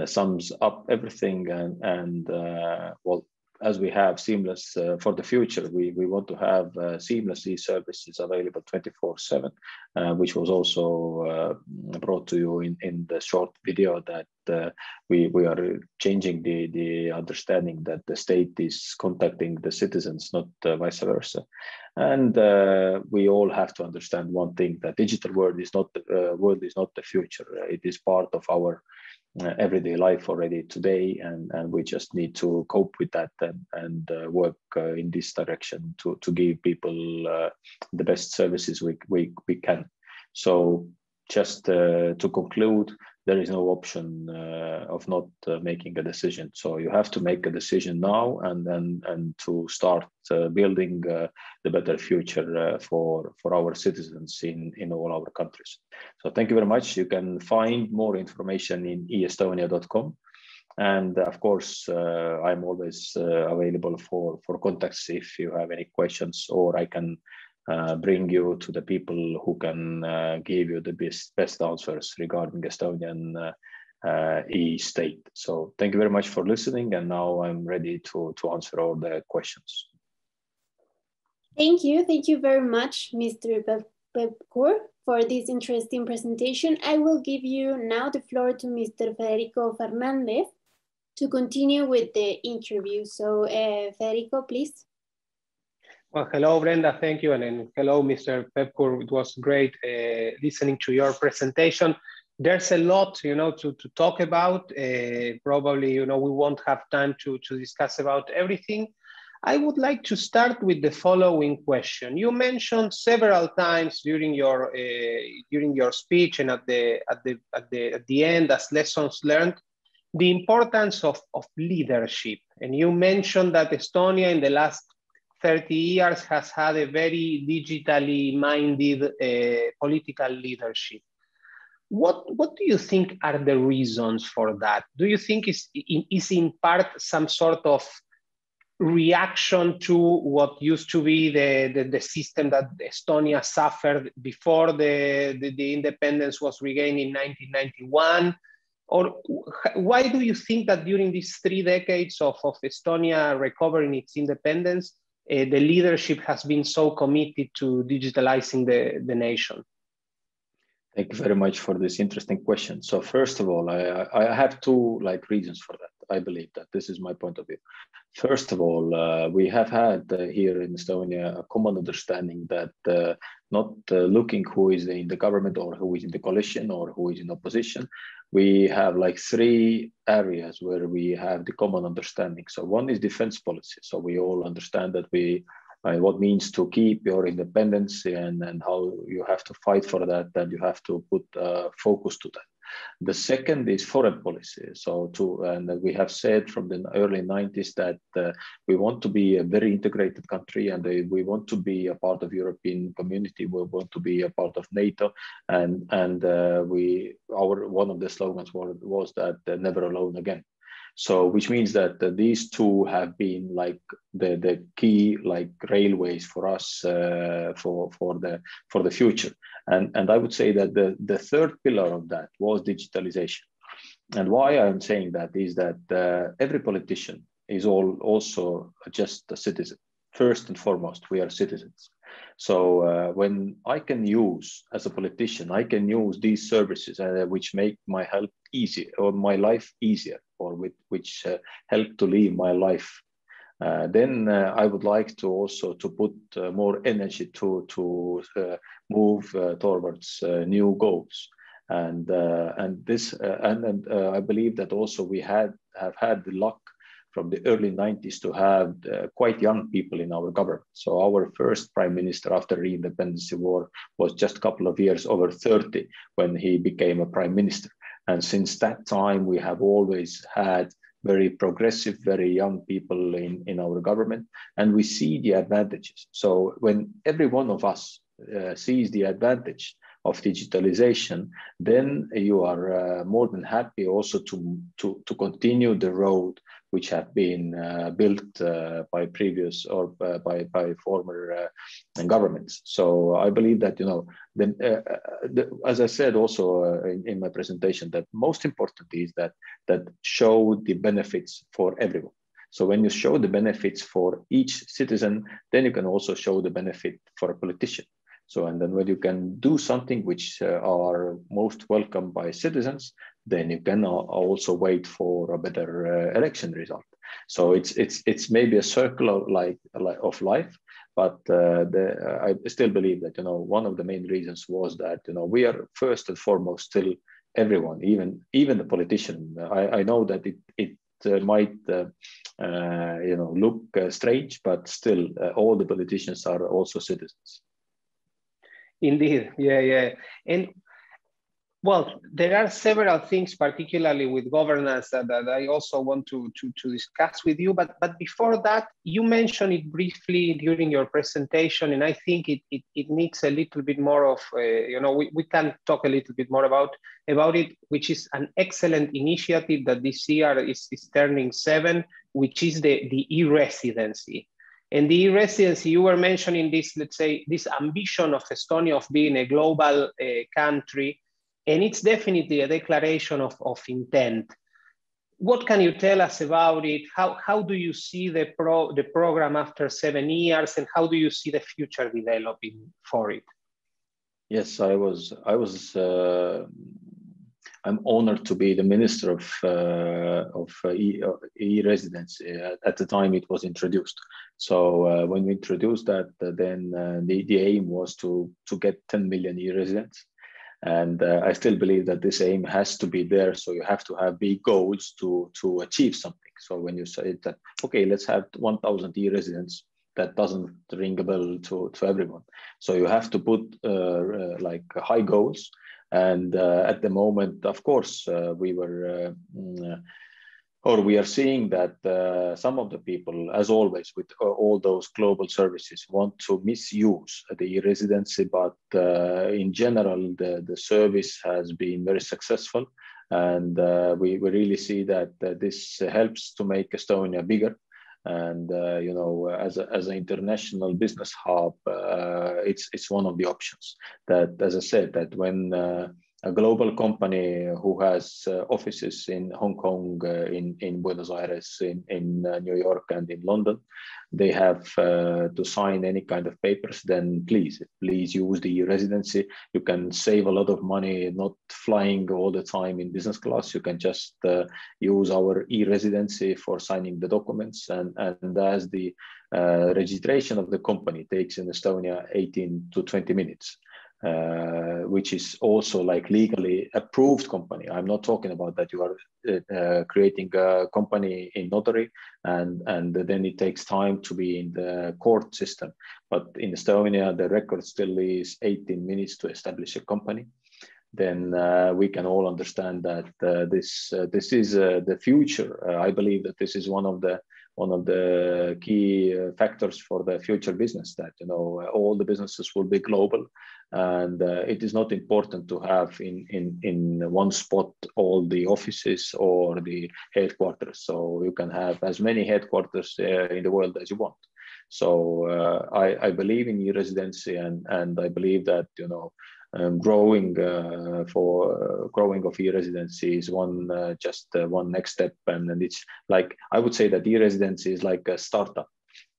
Speaker 3: sums up everything and and well as we have seamless uh, for the future, we, we want to have uh, seamless e-services available 24/7, uh, which was also uh, brought to you in, in the short video that uh, we we are changing the the understanding that the state is contacting the citizens, not uh, vice versa, and we all have to understand one thing: that digital world is not the world is not the future. It is part of our everyday life already today and, and we just need to cope with that and, and uh, work uh, in this direction to, to give people uh, the best services we, we, we can. So just uh, to conclude there is no option uh, of not uh, making a decision. So you have to make a decision now and then and to start uh, building uh, the better future uh, for for our citizens in in all our countries. So thank you very much. You can find more information in e-estonia.com. And of course, uh, I'm always available for, for contacts if you have any questions, or I can uh, bring you to the people who can uh, give you the best, best answers regarding Estonian uh, uh, e-state. So thank you very much for listening. And now I'm ready to, to answer all the questions.
Speaker 1: Thank you. Thank you very much, Mr. Pevkur, for this interesting presentation. I will give you now the floor to Mr. Federico Fernandez to continue with the interview. So uh, Federico, please.
Speaker 5: Well, hello, Brenda. Thank you. And, and hello, Mr. Pevkur. It was great uh, listening to your presentation. There's a lot, you know, to, to talk about. Uh, probably, you know, we won't have time to, to discuss about everything. I would like to start with the following question. You mentioned several times during your uh, during your speech and at the at the at the at the end as lessons learned the importance of, of leadership. And you mentioned that Estonia in the last 30 years has had a very digitally minded uh, political leadership. What, what do you think are the reasons for that? Do you think is is in part some sort of reaction to what used to be the, the, the, system that Estonia suffered before the, the, the, independence was regained in 1991? Or why do you think that during these three decades of, of Estonia recovering its independence, Uh, the leadership has been so committed to digitalizing the, the nation?
Speaker 3: Thank you very much for this interesting question. So first of all, I, I have two like reasons for that. I believe that this is my point of view. First of all, uh, we have had uh, here in Estonia a common understanding that uh, not uh, looking who is in the government or who is in the coalition or who is in opposition, we have like three areas where we have the common understanding. So one is defense policy. So we all understand that we uh, what means to keep your independence and, and how you have to fight for that and you have to put uh, focus to that. The second is foreign policy. So to and we have said from the early 90s that uh, we want to be a very integrated country and uh, we want to be a part of European community. We want to be a part of NATO, and and uh, we our one of the slogans was, was that uh, never alone again. So, which means that these two have been like the, the key like railways for us uh, for for the for the future. And and I would say that the the third pillar of that was digitalization. And why I'm saying that is that uh, every politician is all also just a citizen. First and foremost, we are citizens. So uh, when I can use as a politician, I can use these services uh, which make my help easy or my life easier, or with, which uh, help to live my life. Uh, then uh, I would like to also to put uh, more energy to to move towards new goals and and this and, and I believe that also we had have had the luck from the early 90s to have uh, quite young people in our government. So our first prime minister after the independence war was just a couple of years over 30 when he became a prime minister. And since that time, we have always had very progressive, very young people in, in our government, and we see the advantages. So when every one of us uh, sees the advantage of digitalization, then you are uh, more than happy also to, to, to continue the road which have been uh, built uh, by previous or uh, by, by former governments. So I believe that, you know, the, the, as I said also in, in, my presentation, that most important is that, that show the benefits for everyone. So when you show the benefits for each citizen, then you can also show the benefit for a politician. So, and then when you can do something which uh, are most welcome by citizens, then you can also wait for a better uh, election result. So it's it's it's maybe a circle of like of life, but uh, the, uh, I still believe that you know one of the main reasons was that you know we are first and foremost still everyone, even even the politician. I, I know that it it uh, might uh, uh, you know look strange, but still all the politicians are also citizens.
Speaker 5: Indeed, yeah, yeah. And well, there are several things, particularly with governance, that, that I also want to, to, to, discuss with you. But, but before that, you mentioned it briefly during your presentation, and I think it, it, it needs a little bit more of, uh, you know, we, we can talk a little bit more about, about it, which is an excellent initiative that this year is, is turning seven, which is the, the e-residency. And the residency, you were mentioning this, let's say, this ambition of Estonia of being a global uh, country, and it's definitely a declaration of, of intent. What can you tell us about it? How, how do you see the, pro, the program after seven years, and how do you see the future developing for it?
Speaker 3: Yes, I was. I was. Uh, I'm honored to be the minister of uh, of uh, e, uh, e-residency. At the time, it was introduced. So uh, when we introduced that, uh, then the the aim was to to get 10 million e-residents. And I still believe that this aim has to be there. So you have to have big goals to to achieve something. So when you say that, okay, let's have 1,000 e-residents that doesn't ring a bell to, to everyone. So you have to put uh, uh, like high goals. And uh, at the moment, of course, uh, we were, uh, mm, or we are seeing that uh, some of the people, as always, with all those global services, want to misuse the residency. But in general, the, the service has been very successful. And we, we really see that this helps to make Estonia bigger and uh, you know as a, as an international business hub uh, it's it's one of the options that as i said that when uh, a global company who has uh, offices in Hong Kong, uh, in, in Buenos Aires, in, in uh, New York, and in London, they have uh, to sign any kind of papers, then please, please use the residency. You can save a lot of money not flying all the time in business class. You can just uh, use our e-residency for signing the documents. And, and as the uh, registration of the company takes in Estonia 18 to 20 minutes uh, which is also like legally approved company. I'm not talking about that you are uh, uh, creating a company in notary and, and then it takes time to be in the court system. But in Estonia, the record still is 18 minutes to establish a company. Then uh, we can all understand that uh, this this is the future. I believe that this is one of the one of the key factors for the future business that you know all the businesses will be global and uh, it is not important to have in, in, in one spot all the offices or the headquarters. So you can have as many headquarters uh, in the world as you want. So uh, I, I believe in e-residency and, and I believe that, you know, um, growing uh, for uh, growing of e-residency is one uh, just one next step. And, and it's like i would say that e-residency is like a startup.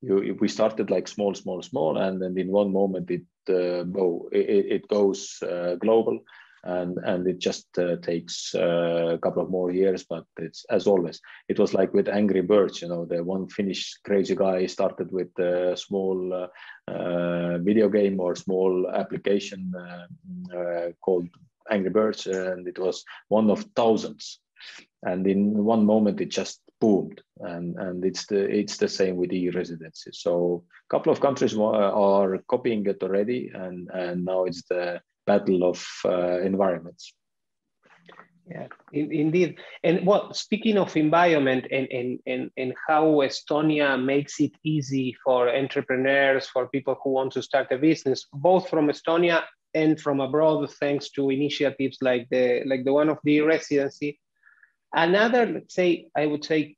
Speaker 3: You, we started like small, small, small, and then in one moment it uh, it, it goes uh, global, and and it just uh, takes uh, a couple of more years. But it's as always, it was like with Angry Birds. You know, the one Finnish crazy guy started with a small uh, uh, video game or small application called Angry Birds, and it was one of thousands. And in one moment, it just boomed and and it's the it's the same with e-residency so a couple of countries are copying it already and and now it's the battle of uh, environments.
Speaker 5: Yeah in, indeed. And well speaking of environment and, and and and how estonia makes it easy for entrepreneurs for people who want to start a business both from estonia and from abroad thanks to initiatives like the like the one of the residency. Another, let's say, I would say,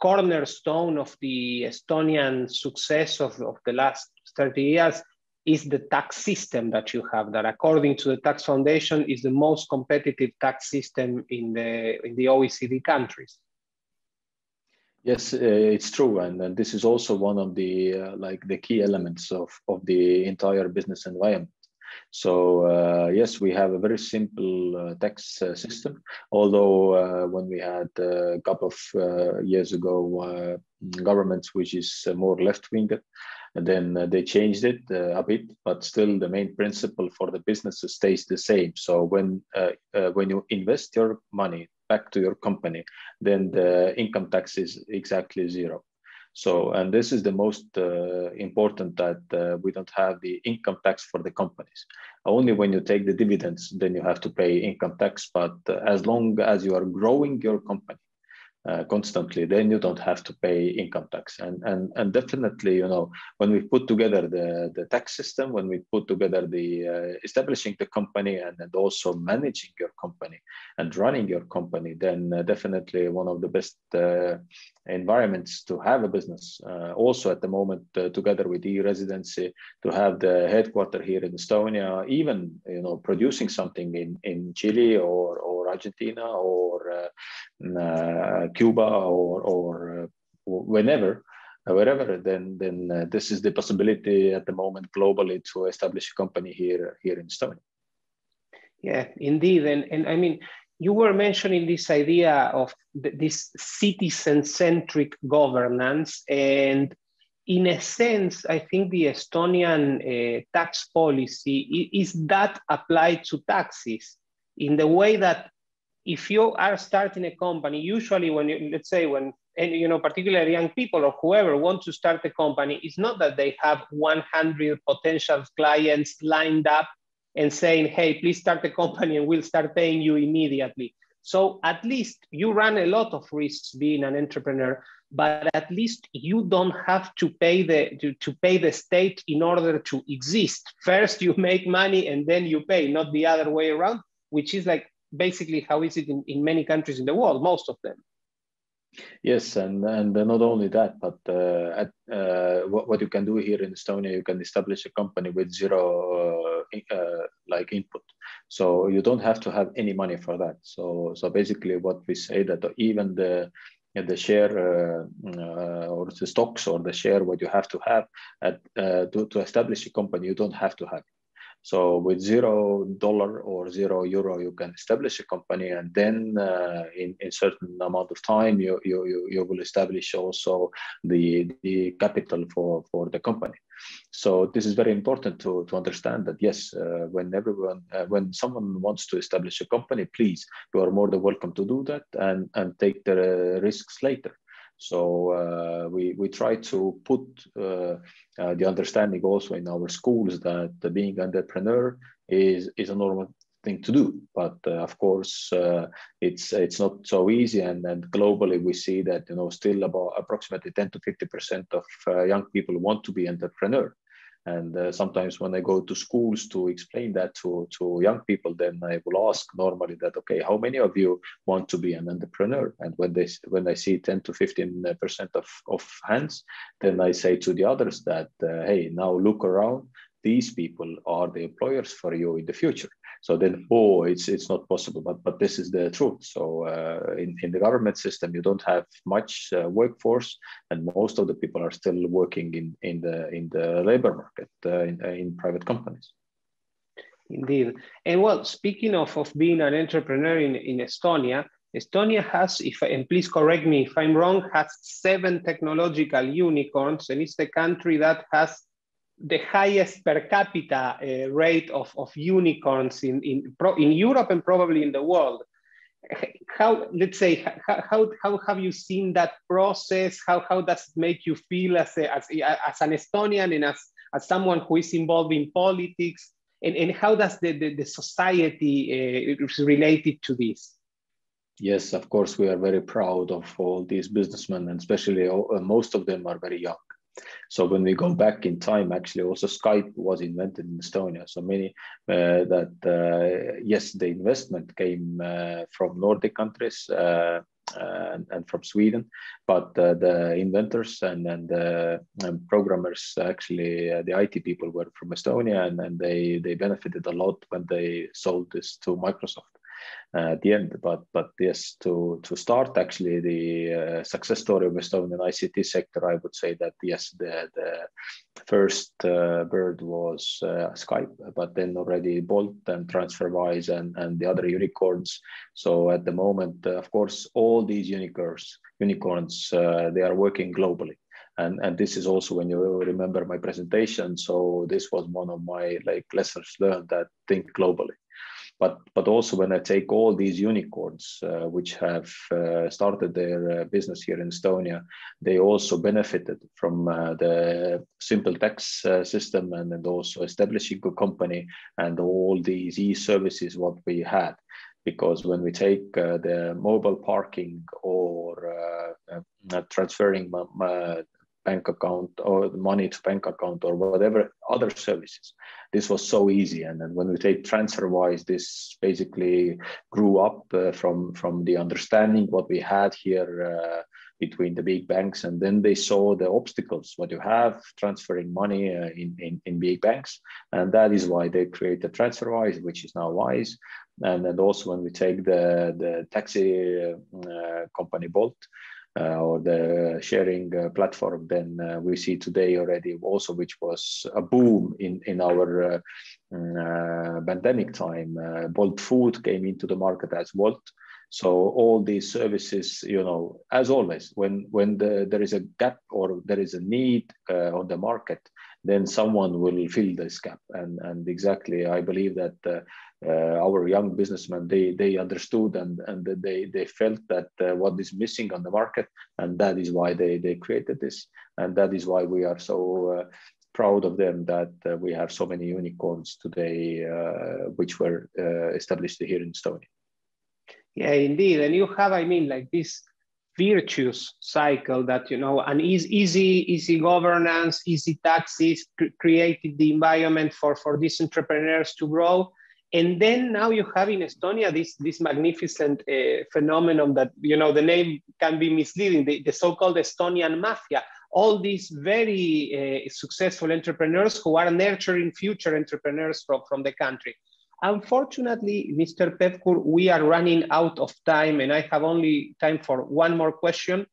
Speaker 5: cornerstone of the Estonian success of, of the last 30 years is the tax system that you have that according to the tax foundation is the most competitive tax system in the in the oecd countries
Speaker 3: yes uh, it's true and, and, this is also one of the uh, like the key elements of of the entire business environment so uh, yes, we have a very simple uh, tax uh, system. Although when we had a couple of years ago governments which is more left-winged, and then uh, they changed it uh, a bit but still the main principle for the business stays the same so when uh, when you invest your money back to your company then the income tax is exactly zero so, and this is the most uh, important that uh, we don't have the income tax for the companies. Only when you take the dividends, then you have to pay income tax. But uh, as long as you are growing your company, uh, constantly, then you don't have to pay income tax. And, and, and definitely, you know, when we put together the, the tax system, when we put together the uh, establishing the company and, and also managing your company and running your company, then uh, definitely one of the best uh, environments to have a business. Uh, also at the moment, together with e-residency, to have the headquarter here in Estonia, even, you know, producing something in, in Chile or, or Argentina or Cuba or, or uh, whenever, wherever, then then uh, this is the possibility at the moment globally to establish a company here here in Estonia.
Speaker 5: Yeah, indeed, and and I mean, you were mentioning this idea of this citizen-centric governance, and in a sense, I think the Estonian uh, tax policy is that applied to taxes in the way that if you are starting a company, usually when you, let's say when and you know particularly young people or whoever want to start a company, it's not that they have 100 potential clients lined up and saying, hey, please start a company and we'll start paying you immediately. So at least you run a lot of risks being an entrepreneur, but at least you don't have to pay the to, to pay the state in order to exist. First you make money and then you pay, not the other way around, which is like basically how is it in, in many countries in the world, most of them.
Speaker 3: Yes, and and not only that, but uh, at, uh, what, what you can do here in Estonia, you can establish a company with zero uh, uh, like input. So you don't have to have any money for that. So so basically, what we say that even the the share uh, uh, or the stocks or the share what you have to have at to, to establish a company, you don't have to have. So with zero dollar or zero euro, you can establish a company, and then uh, in in certain amount of time, you you you, you will establish also the the capital for for the company. So this is very important to to understand that yes, uh, when everyone uh, when someone wants to establish a company, please you are more than welcome to do that and and take the risks later. So uh, we, we try to put uh, uh, the understanding also in our schools that being an entrepreneur is, is a normal thing to do. But uh, of course, uh, it's it's not so easy. And, and globally, we see that you know still about approximately 10 to 50 percent of uh, young people want to be entrepreneur. And uh, sometimes when I go to schools to explain that to, to young people, then I will ask normally that, okay, how many of you want to be an entrepreneur? And when they when I see 10 to 15% of, of hands, then I say to the others that, uh, hey, now look around. These people are the employers for you in the future so then oh it's it's not possible but but this is the truth. So uh, in, in the government system you don't have much uh, workforce and most of the people are still working in in the in the labor market uh, in, uh, in private companies.
Speaker 5: Indeed. And well speaking of of being an entrepreneur in in estonia Estonia has, if and please correct me if I'm wrong, has seven technological unicorns, and it's the country that has the highest per capita uh, rate of, of unicorns in, in, in Europe and probably in the world. How, let's say, how, how, how have you seen that process? How, how does it make you feel as, a, as, as an Estonian and as, as someone who is involved in politics? And, and how does the, the, the society uh, related to this?
Speaker 3: Yes, of course, we are very proud of all these businessmen, and especially all, uh, most of them are very young. So when we go back in time, actually also Skype was invented in Estonia. So many uh, that uh, yes, the investment came uh, from Nordic countries uh, and, and, from Sweden, but uh, the inventors and, and um, programmers, actually uh, the IT people were from Estonia, and, and they they benefited a lot when they sold this to Microsoft at the end. But but yes, to to start actually the uh, success story of Estonian ICT sector, I would say that yes, the the first uh, bird was uh, Skype, but then already Bolt and TransferWise and and the other unicorns. So at the moment, uh, of course, all these unicorns unicorns uh, they are working globally. And, and this is also when you remember my presentation so this was one of my like lessons learned that think globally but but also when I take all these unicorns uh, which have uh, started their uh, business here in Estonia, they also benefited from uh, the simple tax uh, system and, and also establishing a company and all these e-services what we had. Because when we take uh, the mobile parking or transferring bank account or money to bank account or whatever other services. This was so easy. And then when we take TransferWise, this basically grew up uh, from, from the understanding what we had here uh, between the big banks. And then they saw the obstacles, what you have transferring money uh, in, in, in big banks. And that is why they created TransferWise, which is now Wise. And then also when we take the, the taxi uh, company Bolt, Uh, or the sharing uh, platform, then uh, we see today already also, which was a boom in in our mm, pandemic time. Bolt Food came into the market as Wolt. So all these services, you know, as always, when when the, there is a gap or there is a need uh, on the market, then someone will fill this gap. And and exactly, I believe that uh, uh, our young businessmen they they understood and and they they felt that uh, what is missing on the market, and that is why they they created this, and that is why we are so. Uh, proud of them that uh, we have so many unicorns today, which were established here in Estonia.
Speaker 5: Yeah, indeed. And you have, I mean, like this virtuous cycle that, you know, an easy, easy, governance, easy taxes cr- created the environment for, for these entrepreneurs to grow. And then now you have in Estonia this, this magnificent uh, phenomenon that, you know, the name can be misleading, the, the so-called Estonian mafia, all these very uh, successful entrepreneurs who are nurturing future entrepreneurs from, from the country. Unfortunately, Mr. Pevkur, we are running out of time and I have only time for one more question.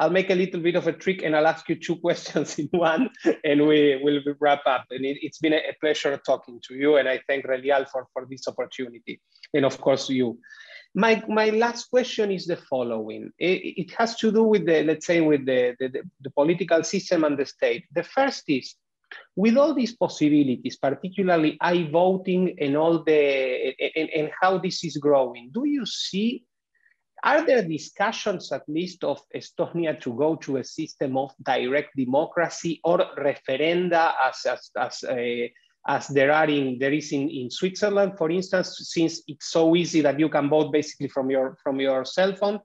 Speaker 5: I'll make a little bit of a trick and I'll ask you two questions in one and we will wrap up. And it, has been a pleasure talking to you and I thank Relial for, for this opportunity. And of course you. My, my last question is the following. It, it has to do with the, let's say, with the, the, the political system and the state. The first is, with all these possibilities, particularly i-voting and all the and, and how this is growing, do you see are there discussions at least of Estonia to go to a system of direct democracy or referenda as, as, as, a, as there are in there is in, in Switzerland, for instance, since it's so easy that you can vote basically from your from your cell phone.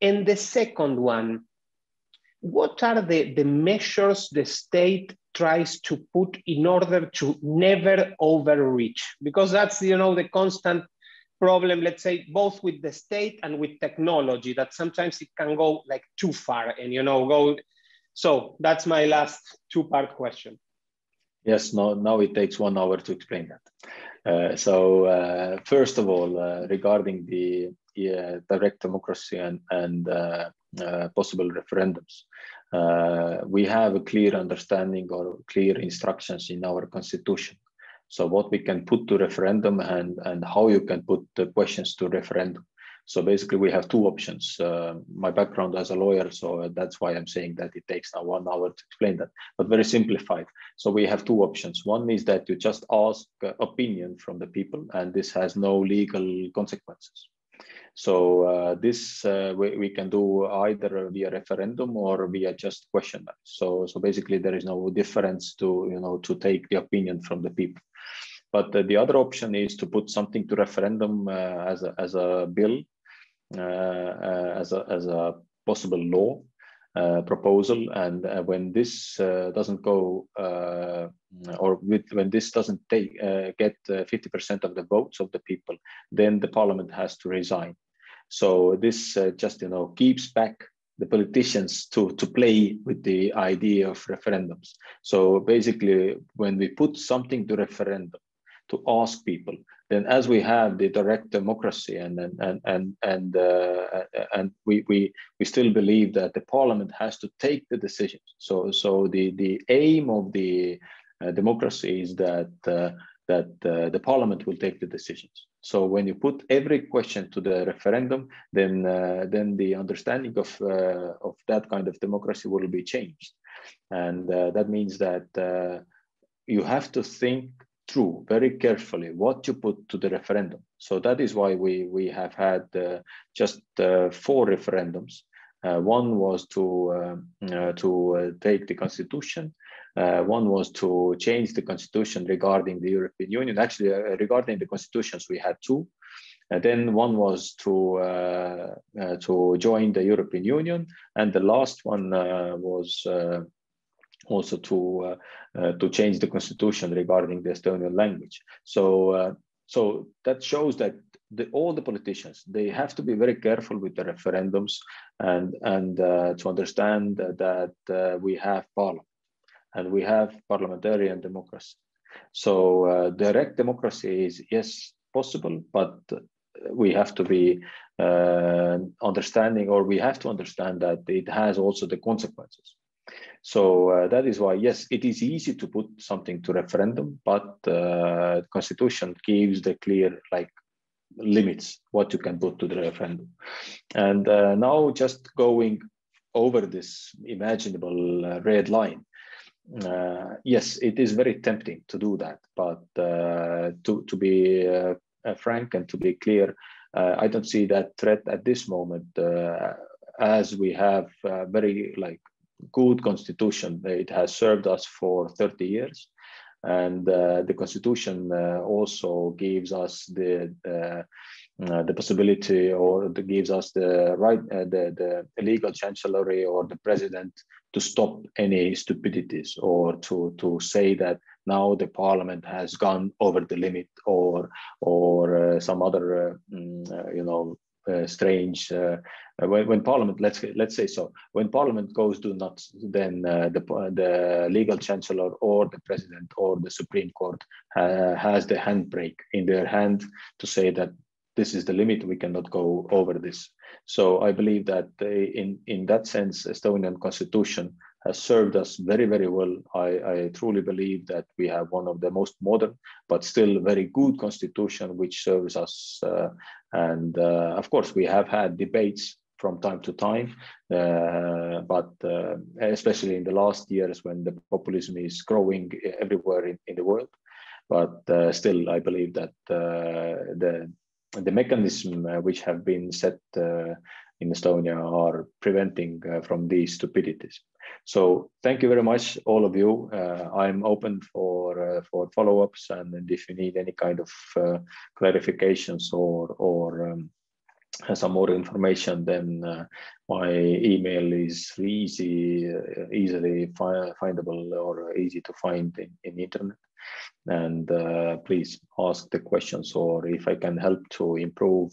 Speaker 5: And the second one, what are the, the measures the state tries to put in order to never overreach. Because that's you know the constant problem let's say both with the state and with technology that sometimes it can go like too far and you know go. So that's my last two part question.
Speaker 3: Yes no now it takes one hour to explain that. Uh, so uh, first of all uh, regarding the direct democracy and, and uh, uh, possible referendums we have a clear understanding or clear instructions in our constitution. So what we can put to referendum and, and how you can put the questions to referendum. So basically we have two options. Uh, my background as a lawyer, so that's why I'm saying that it takes now one hour to explain that, but very simplified. So we have two options. One is that you just ask opinion from the people and this has no legal consequences. So uh, this uh, we, we can do either via referendum or via just question. So so basically there is no difference to you know to take the opinion from the people. But uh, the other option is to put something to referendum uh, as a as a bill, uh, as a as a possible law uh, proposal and uh, when this uh, doesn't go or with, when this doesn't take get 50% of the votes of the people then the parliament has to resign so this just you know keeps back the politicians to, to play with the idea of referendums. So basically, when we put something to referendum to ask people, then as we have the direct democracy and and and and uh, and we, we we still believe that the parliament has to take the decisions so so the the aim of the uh, democracy is that uh, that uh, the parliament will take the decisions. So when you put every question to the referendum then uh, then the understanding of uh, of that kind of democracy will be changed. And that means that you have to think through very carefully what you put to the referendum. So that is why we, we have had uh, just uh, four referendums. Uh, one was to, uh, uh, to uh, take the constitution. one was to change the constitution regarding the European Union. Actually, regarding the constitutions, we had two. And then one was to to join the European Union, and the last one was also to uh, uh, to change the constitution regarding the Estonian language. So uh, so that shows that the, all the politicians they have to be very careful with the referendums and and uh, to understand that uh, we have parliament and we have parliamentarian democracy. So uh, direct democracy is yes possible, but we have to be understanding, or we have to understand that it has also the consequences. So uh, that is why, yes, it is easy to put something to referendum, but uh, the constitution gives the clear like limits what you can put to the referendum. And uh, now just going over this imaginable uh, red line, uh, yes, it is very tempting to do that, but uh, to, to be frank and to be clear, I don't see that threat at this moment as we have very like good constitution. It has served us for 30 years. And uh, the constitution uh, also gives us the uh, uh the possibility or gives us the right, uh, the, the legal chancellery or the president to stop any stupidities or to, to say that now the parliament has gone over the limit or or some other mm, you know uh, strange uh, when, when parliament let's let's say so when parliament goes to nuts then uh, the the legal chancellor or the president or the supreme court has the handbrake in their hand to say that this is the limit we cannot go over this so i believe that in in that sense estonian constitution has served us very, very well. I, I, truly believe that we have one of the most modern, but still very good constitution, which serves us. Uh, and uh, of course, we have had debates from time to time, uh, but uh, especially in the last years when the populism is growing everywhere in, in the world. But uh, still, I believe that uh, the the mechanism which have been set in Estonia are preventing from these stupidities. So thank you very much, all of you. Uh, I'm open for uh, for follow-ups, and if you need any kind of uh, clarifications or or um, some more information, then uh, my email is easy, uh, easily fi findable or easy to find in, in internet. And uh, please ask the questions, or if I can help to improve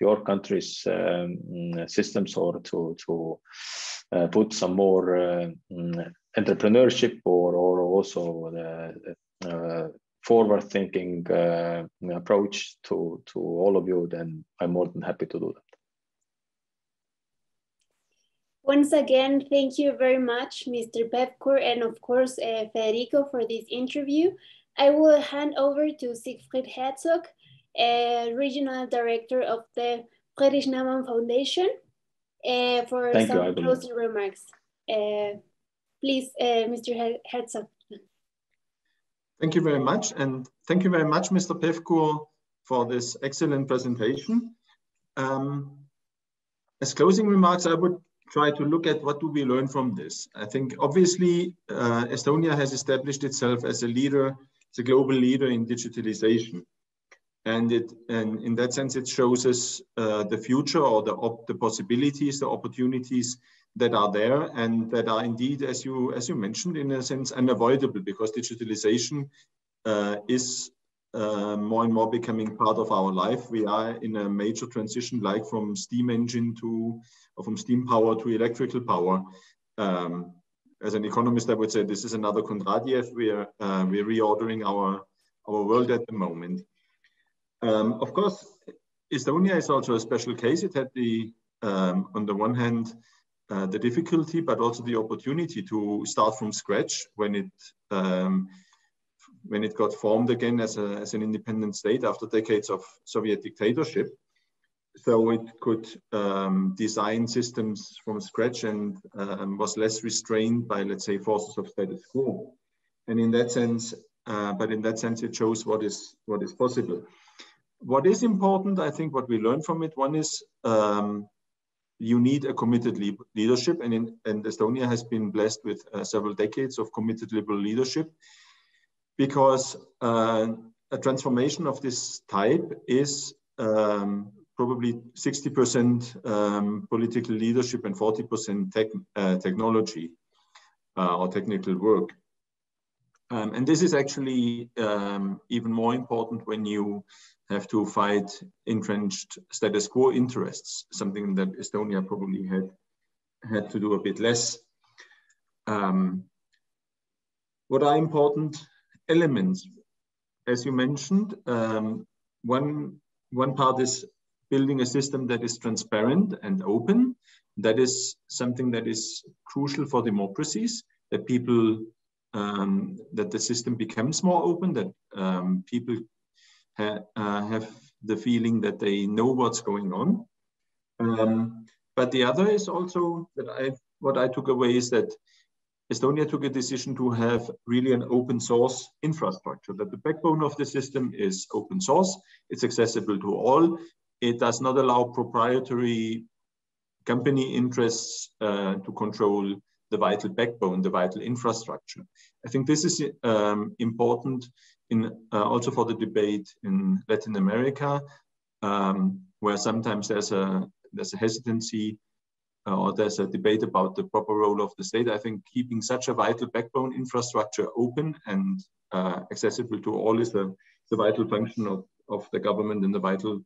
Speaker 3: your country's um, systems or to to uh, put some more uh, mm, entrepreneurship or, or also the uh, forward thinking approach to, to all of you, then I'm more than happy to do that.
Speaker 1: Once again, thank you very much, Mr. Pevkur, and of course, uh, Federico, for this interview. I will hand over to Siegfried Herzog, uh, Regional Director of the Friedrich Naumann Foundation uh, for Thank some you, closing remarks. Uh, please, uh, Mr. Herzog.
Speaker 6: Thank you very much. And thank you very much, Mr. Pevkur, for this excellent presentation. Um, as closing remarks, I would try to look at what do we learn from this. I think obviously uh, Estonia has established itself as a leader, as a global leader in digitalization and it and in that sense it shows us uh, the future or the the possibilities the opportunities that are there and that are indeed as you as you mentioned in a sense unavoidable because digitalization uh, is uh, more and more becoming part of our life. We are in a major transition like from steam engine to or from steam power to electrical power. Um, as an economist i would say this is another kondratiev. We're uh, we're reordering our our world at the moment. Um, of course, Estonia is also a special case. It had the, um, on the one hand, uh, the difficulty, but also the opportunity to start from scratch when it um, when it got formed again as, a, as an independent state after decades of Soviet dictatorship. So it could um, design systems from scratch and um, was less restrained by, let's say, forces of status quo. And in that sense, uh, but in that sense, it shows what is what is possible what is important, I think what we learn from it, one is um, you need a committed leadership and, in, and Estonia has been blessed with uh, several decades of committed liberal leadership because uh, a transformation of this type is um, probably 60% um, political leadership and 40% tech, uh, technology uh, or technical work. Um, and this is actually um, even more important when you have to fight entrenched status quo interests, something that Estonia probably had had to do a bit less. Um, what are important elements? As you mentioned, um, one one part is building a system that is transparent and open. That is something that is crucial for democracies, that people, um, that the system becomes more open, that um, people ha uh, have the feeling that they know what's going on. Um, but the other is also that I, what I took away is that Estonia took a decision to have really an open source infrastructure, that the backbone of the system is open source, it's accessible to all. It does not allow proprietary company interests uh, to control the vital backbone, the vital infrastructure. I think this is um, important in uh, also for the debate in Latin America, um, where sometimes there's a there's a hesitancy uh, or there's a debate about the proper role of the state. I think keeping such a vital backbone infrastructure open and uh, accessible to all is the, vital function of, of the government and the vital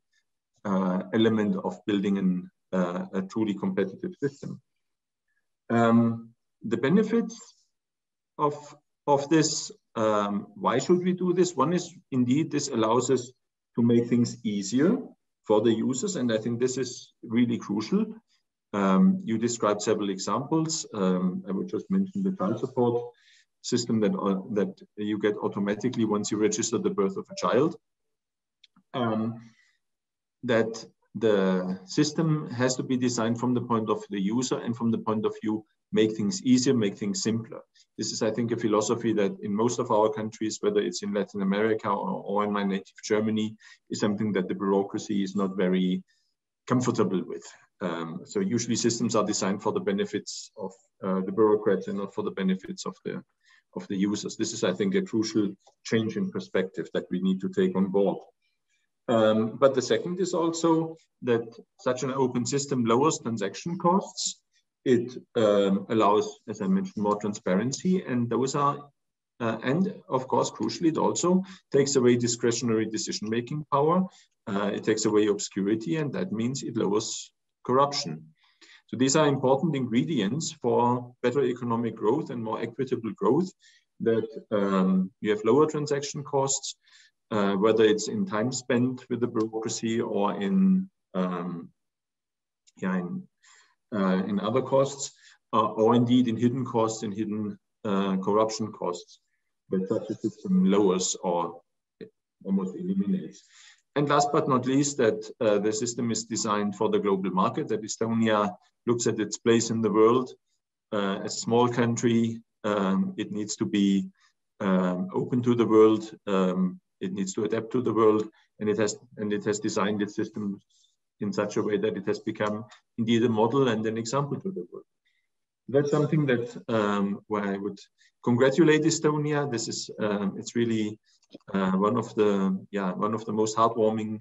Speaker 6: uh, element of building an, uh, a truly competitive system. Um, the benefits of, of this, um, why should we do this? One is indeed this allows us to make things easier for the users. And I think this is really crucial. Um, you described several examples. Um, I would just mention the child support system that, uh, that you get automatically once you register the birth of a child. Um, that the system has to be designed from the point of the user and from the point of view, make things easier, make things simpler. This is, I think, a philosophy that in most of our countries, whether it's in Latin America or, or in my native Germany, is something that the bureaucracy is not very comfortable with. Um, so usually systems are designed for the benefits of uh, the bureaucrats and not for the benefits of the of the users. This is, I think, a crucial change in perspective that we need to take on board. Um, but the second is also that such an open system lowers transaction costs. It um, allows, as I mentioned, more transparency, and those are, uh, and of course, crucially, it also takes away discretionary decision-making power. Uh, it takes away obscurity, and that means it lowers corruption. So these are important ingredients for better economic growth and more equitable growth that um, you have lower transaction costs, uh, whether it's in time spent with the bureaucracy or in, um, yeah, in, in other costs, uh, or indeed in hidden costs and hidden uh, corruption costs that such a system lowers or almost eliminates. And last but not least, that uh, the system is designed for the global market, that Estonia looks at its place in the world. Uh, as a small country, um, it needs to be um, open to the world. Um, it needs to adapt to the world, and it has and it has designed its system in such a way that it has become indeed a model and an example to the world. That's something that um, where I would congratulate Estonia. This is um, it's really uh, one of the yeah one of the most heartwarming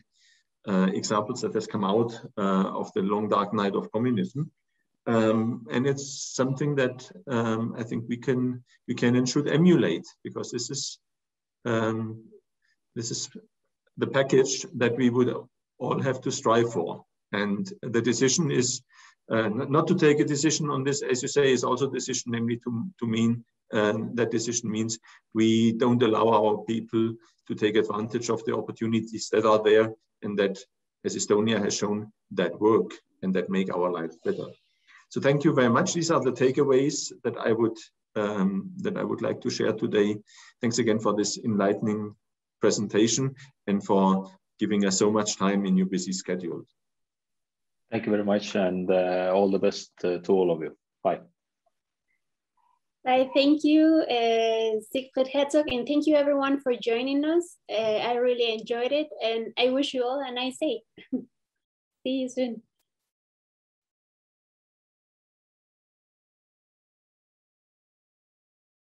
Speaker 6: uh, examples that has come out uh, of the long dark night of communism. Um, and it's something that um, I think we can we can and should emulate because this is um, this is the package that we would all have to strive for. And the decision is uh, not to take a decision on this, as you say, is also a decision, namely to, to mean and that decision means we don't allow our people to take advantage of the opportunities that are there and that, as Estonia has shown, that work and that make our lives better. So thank you very much. These are the takeaways that I would um, that I would like to share today. Thanks again for this enlightening presentation and for giving us so much time in your busy schedule.
Speaker 3: Thank you very much and uh, all the best uh, to all of you. Bye.
Speaker 1: I thank you, uh, Siegfried Herzog, and thank you everyone for joining us. Uh, I really enjoyed it, and I wish you all a nice day. See you soon.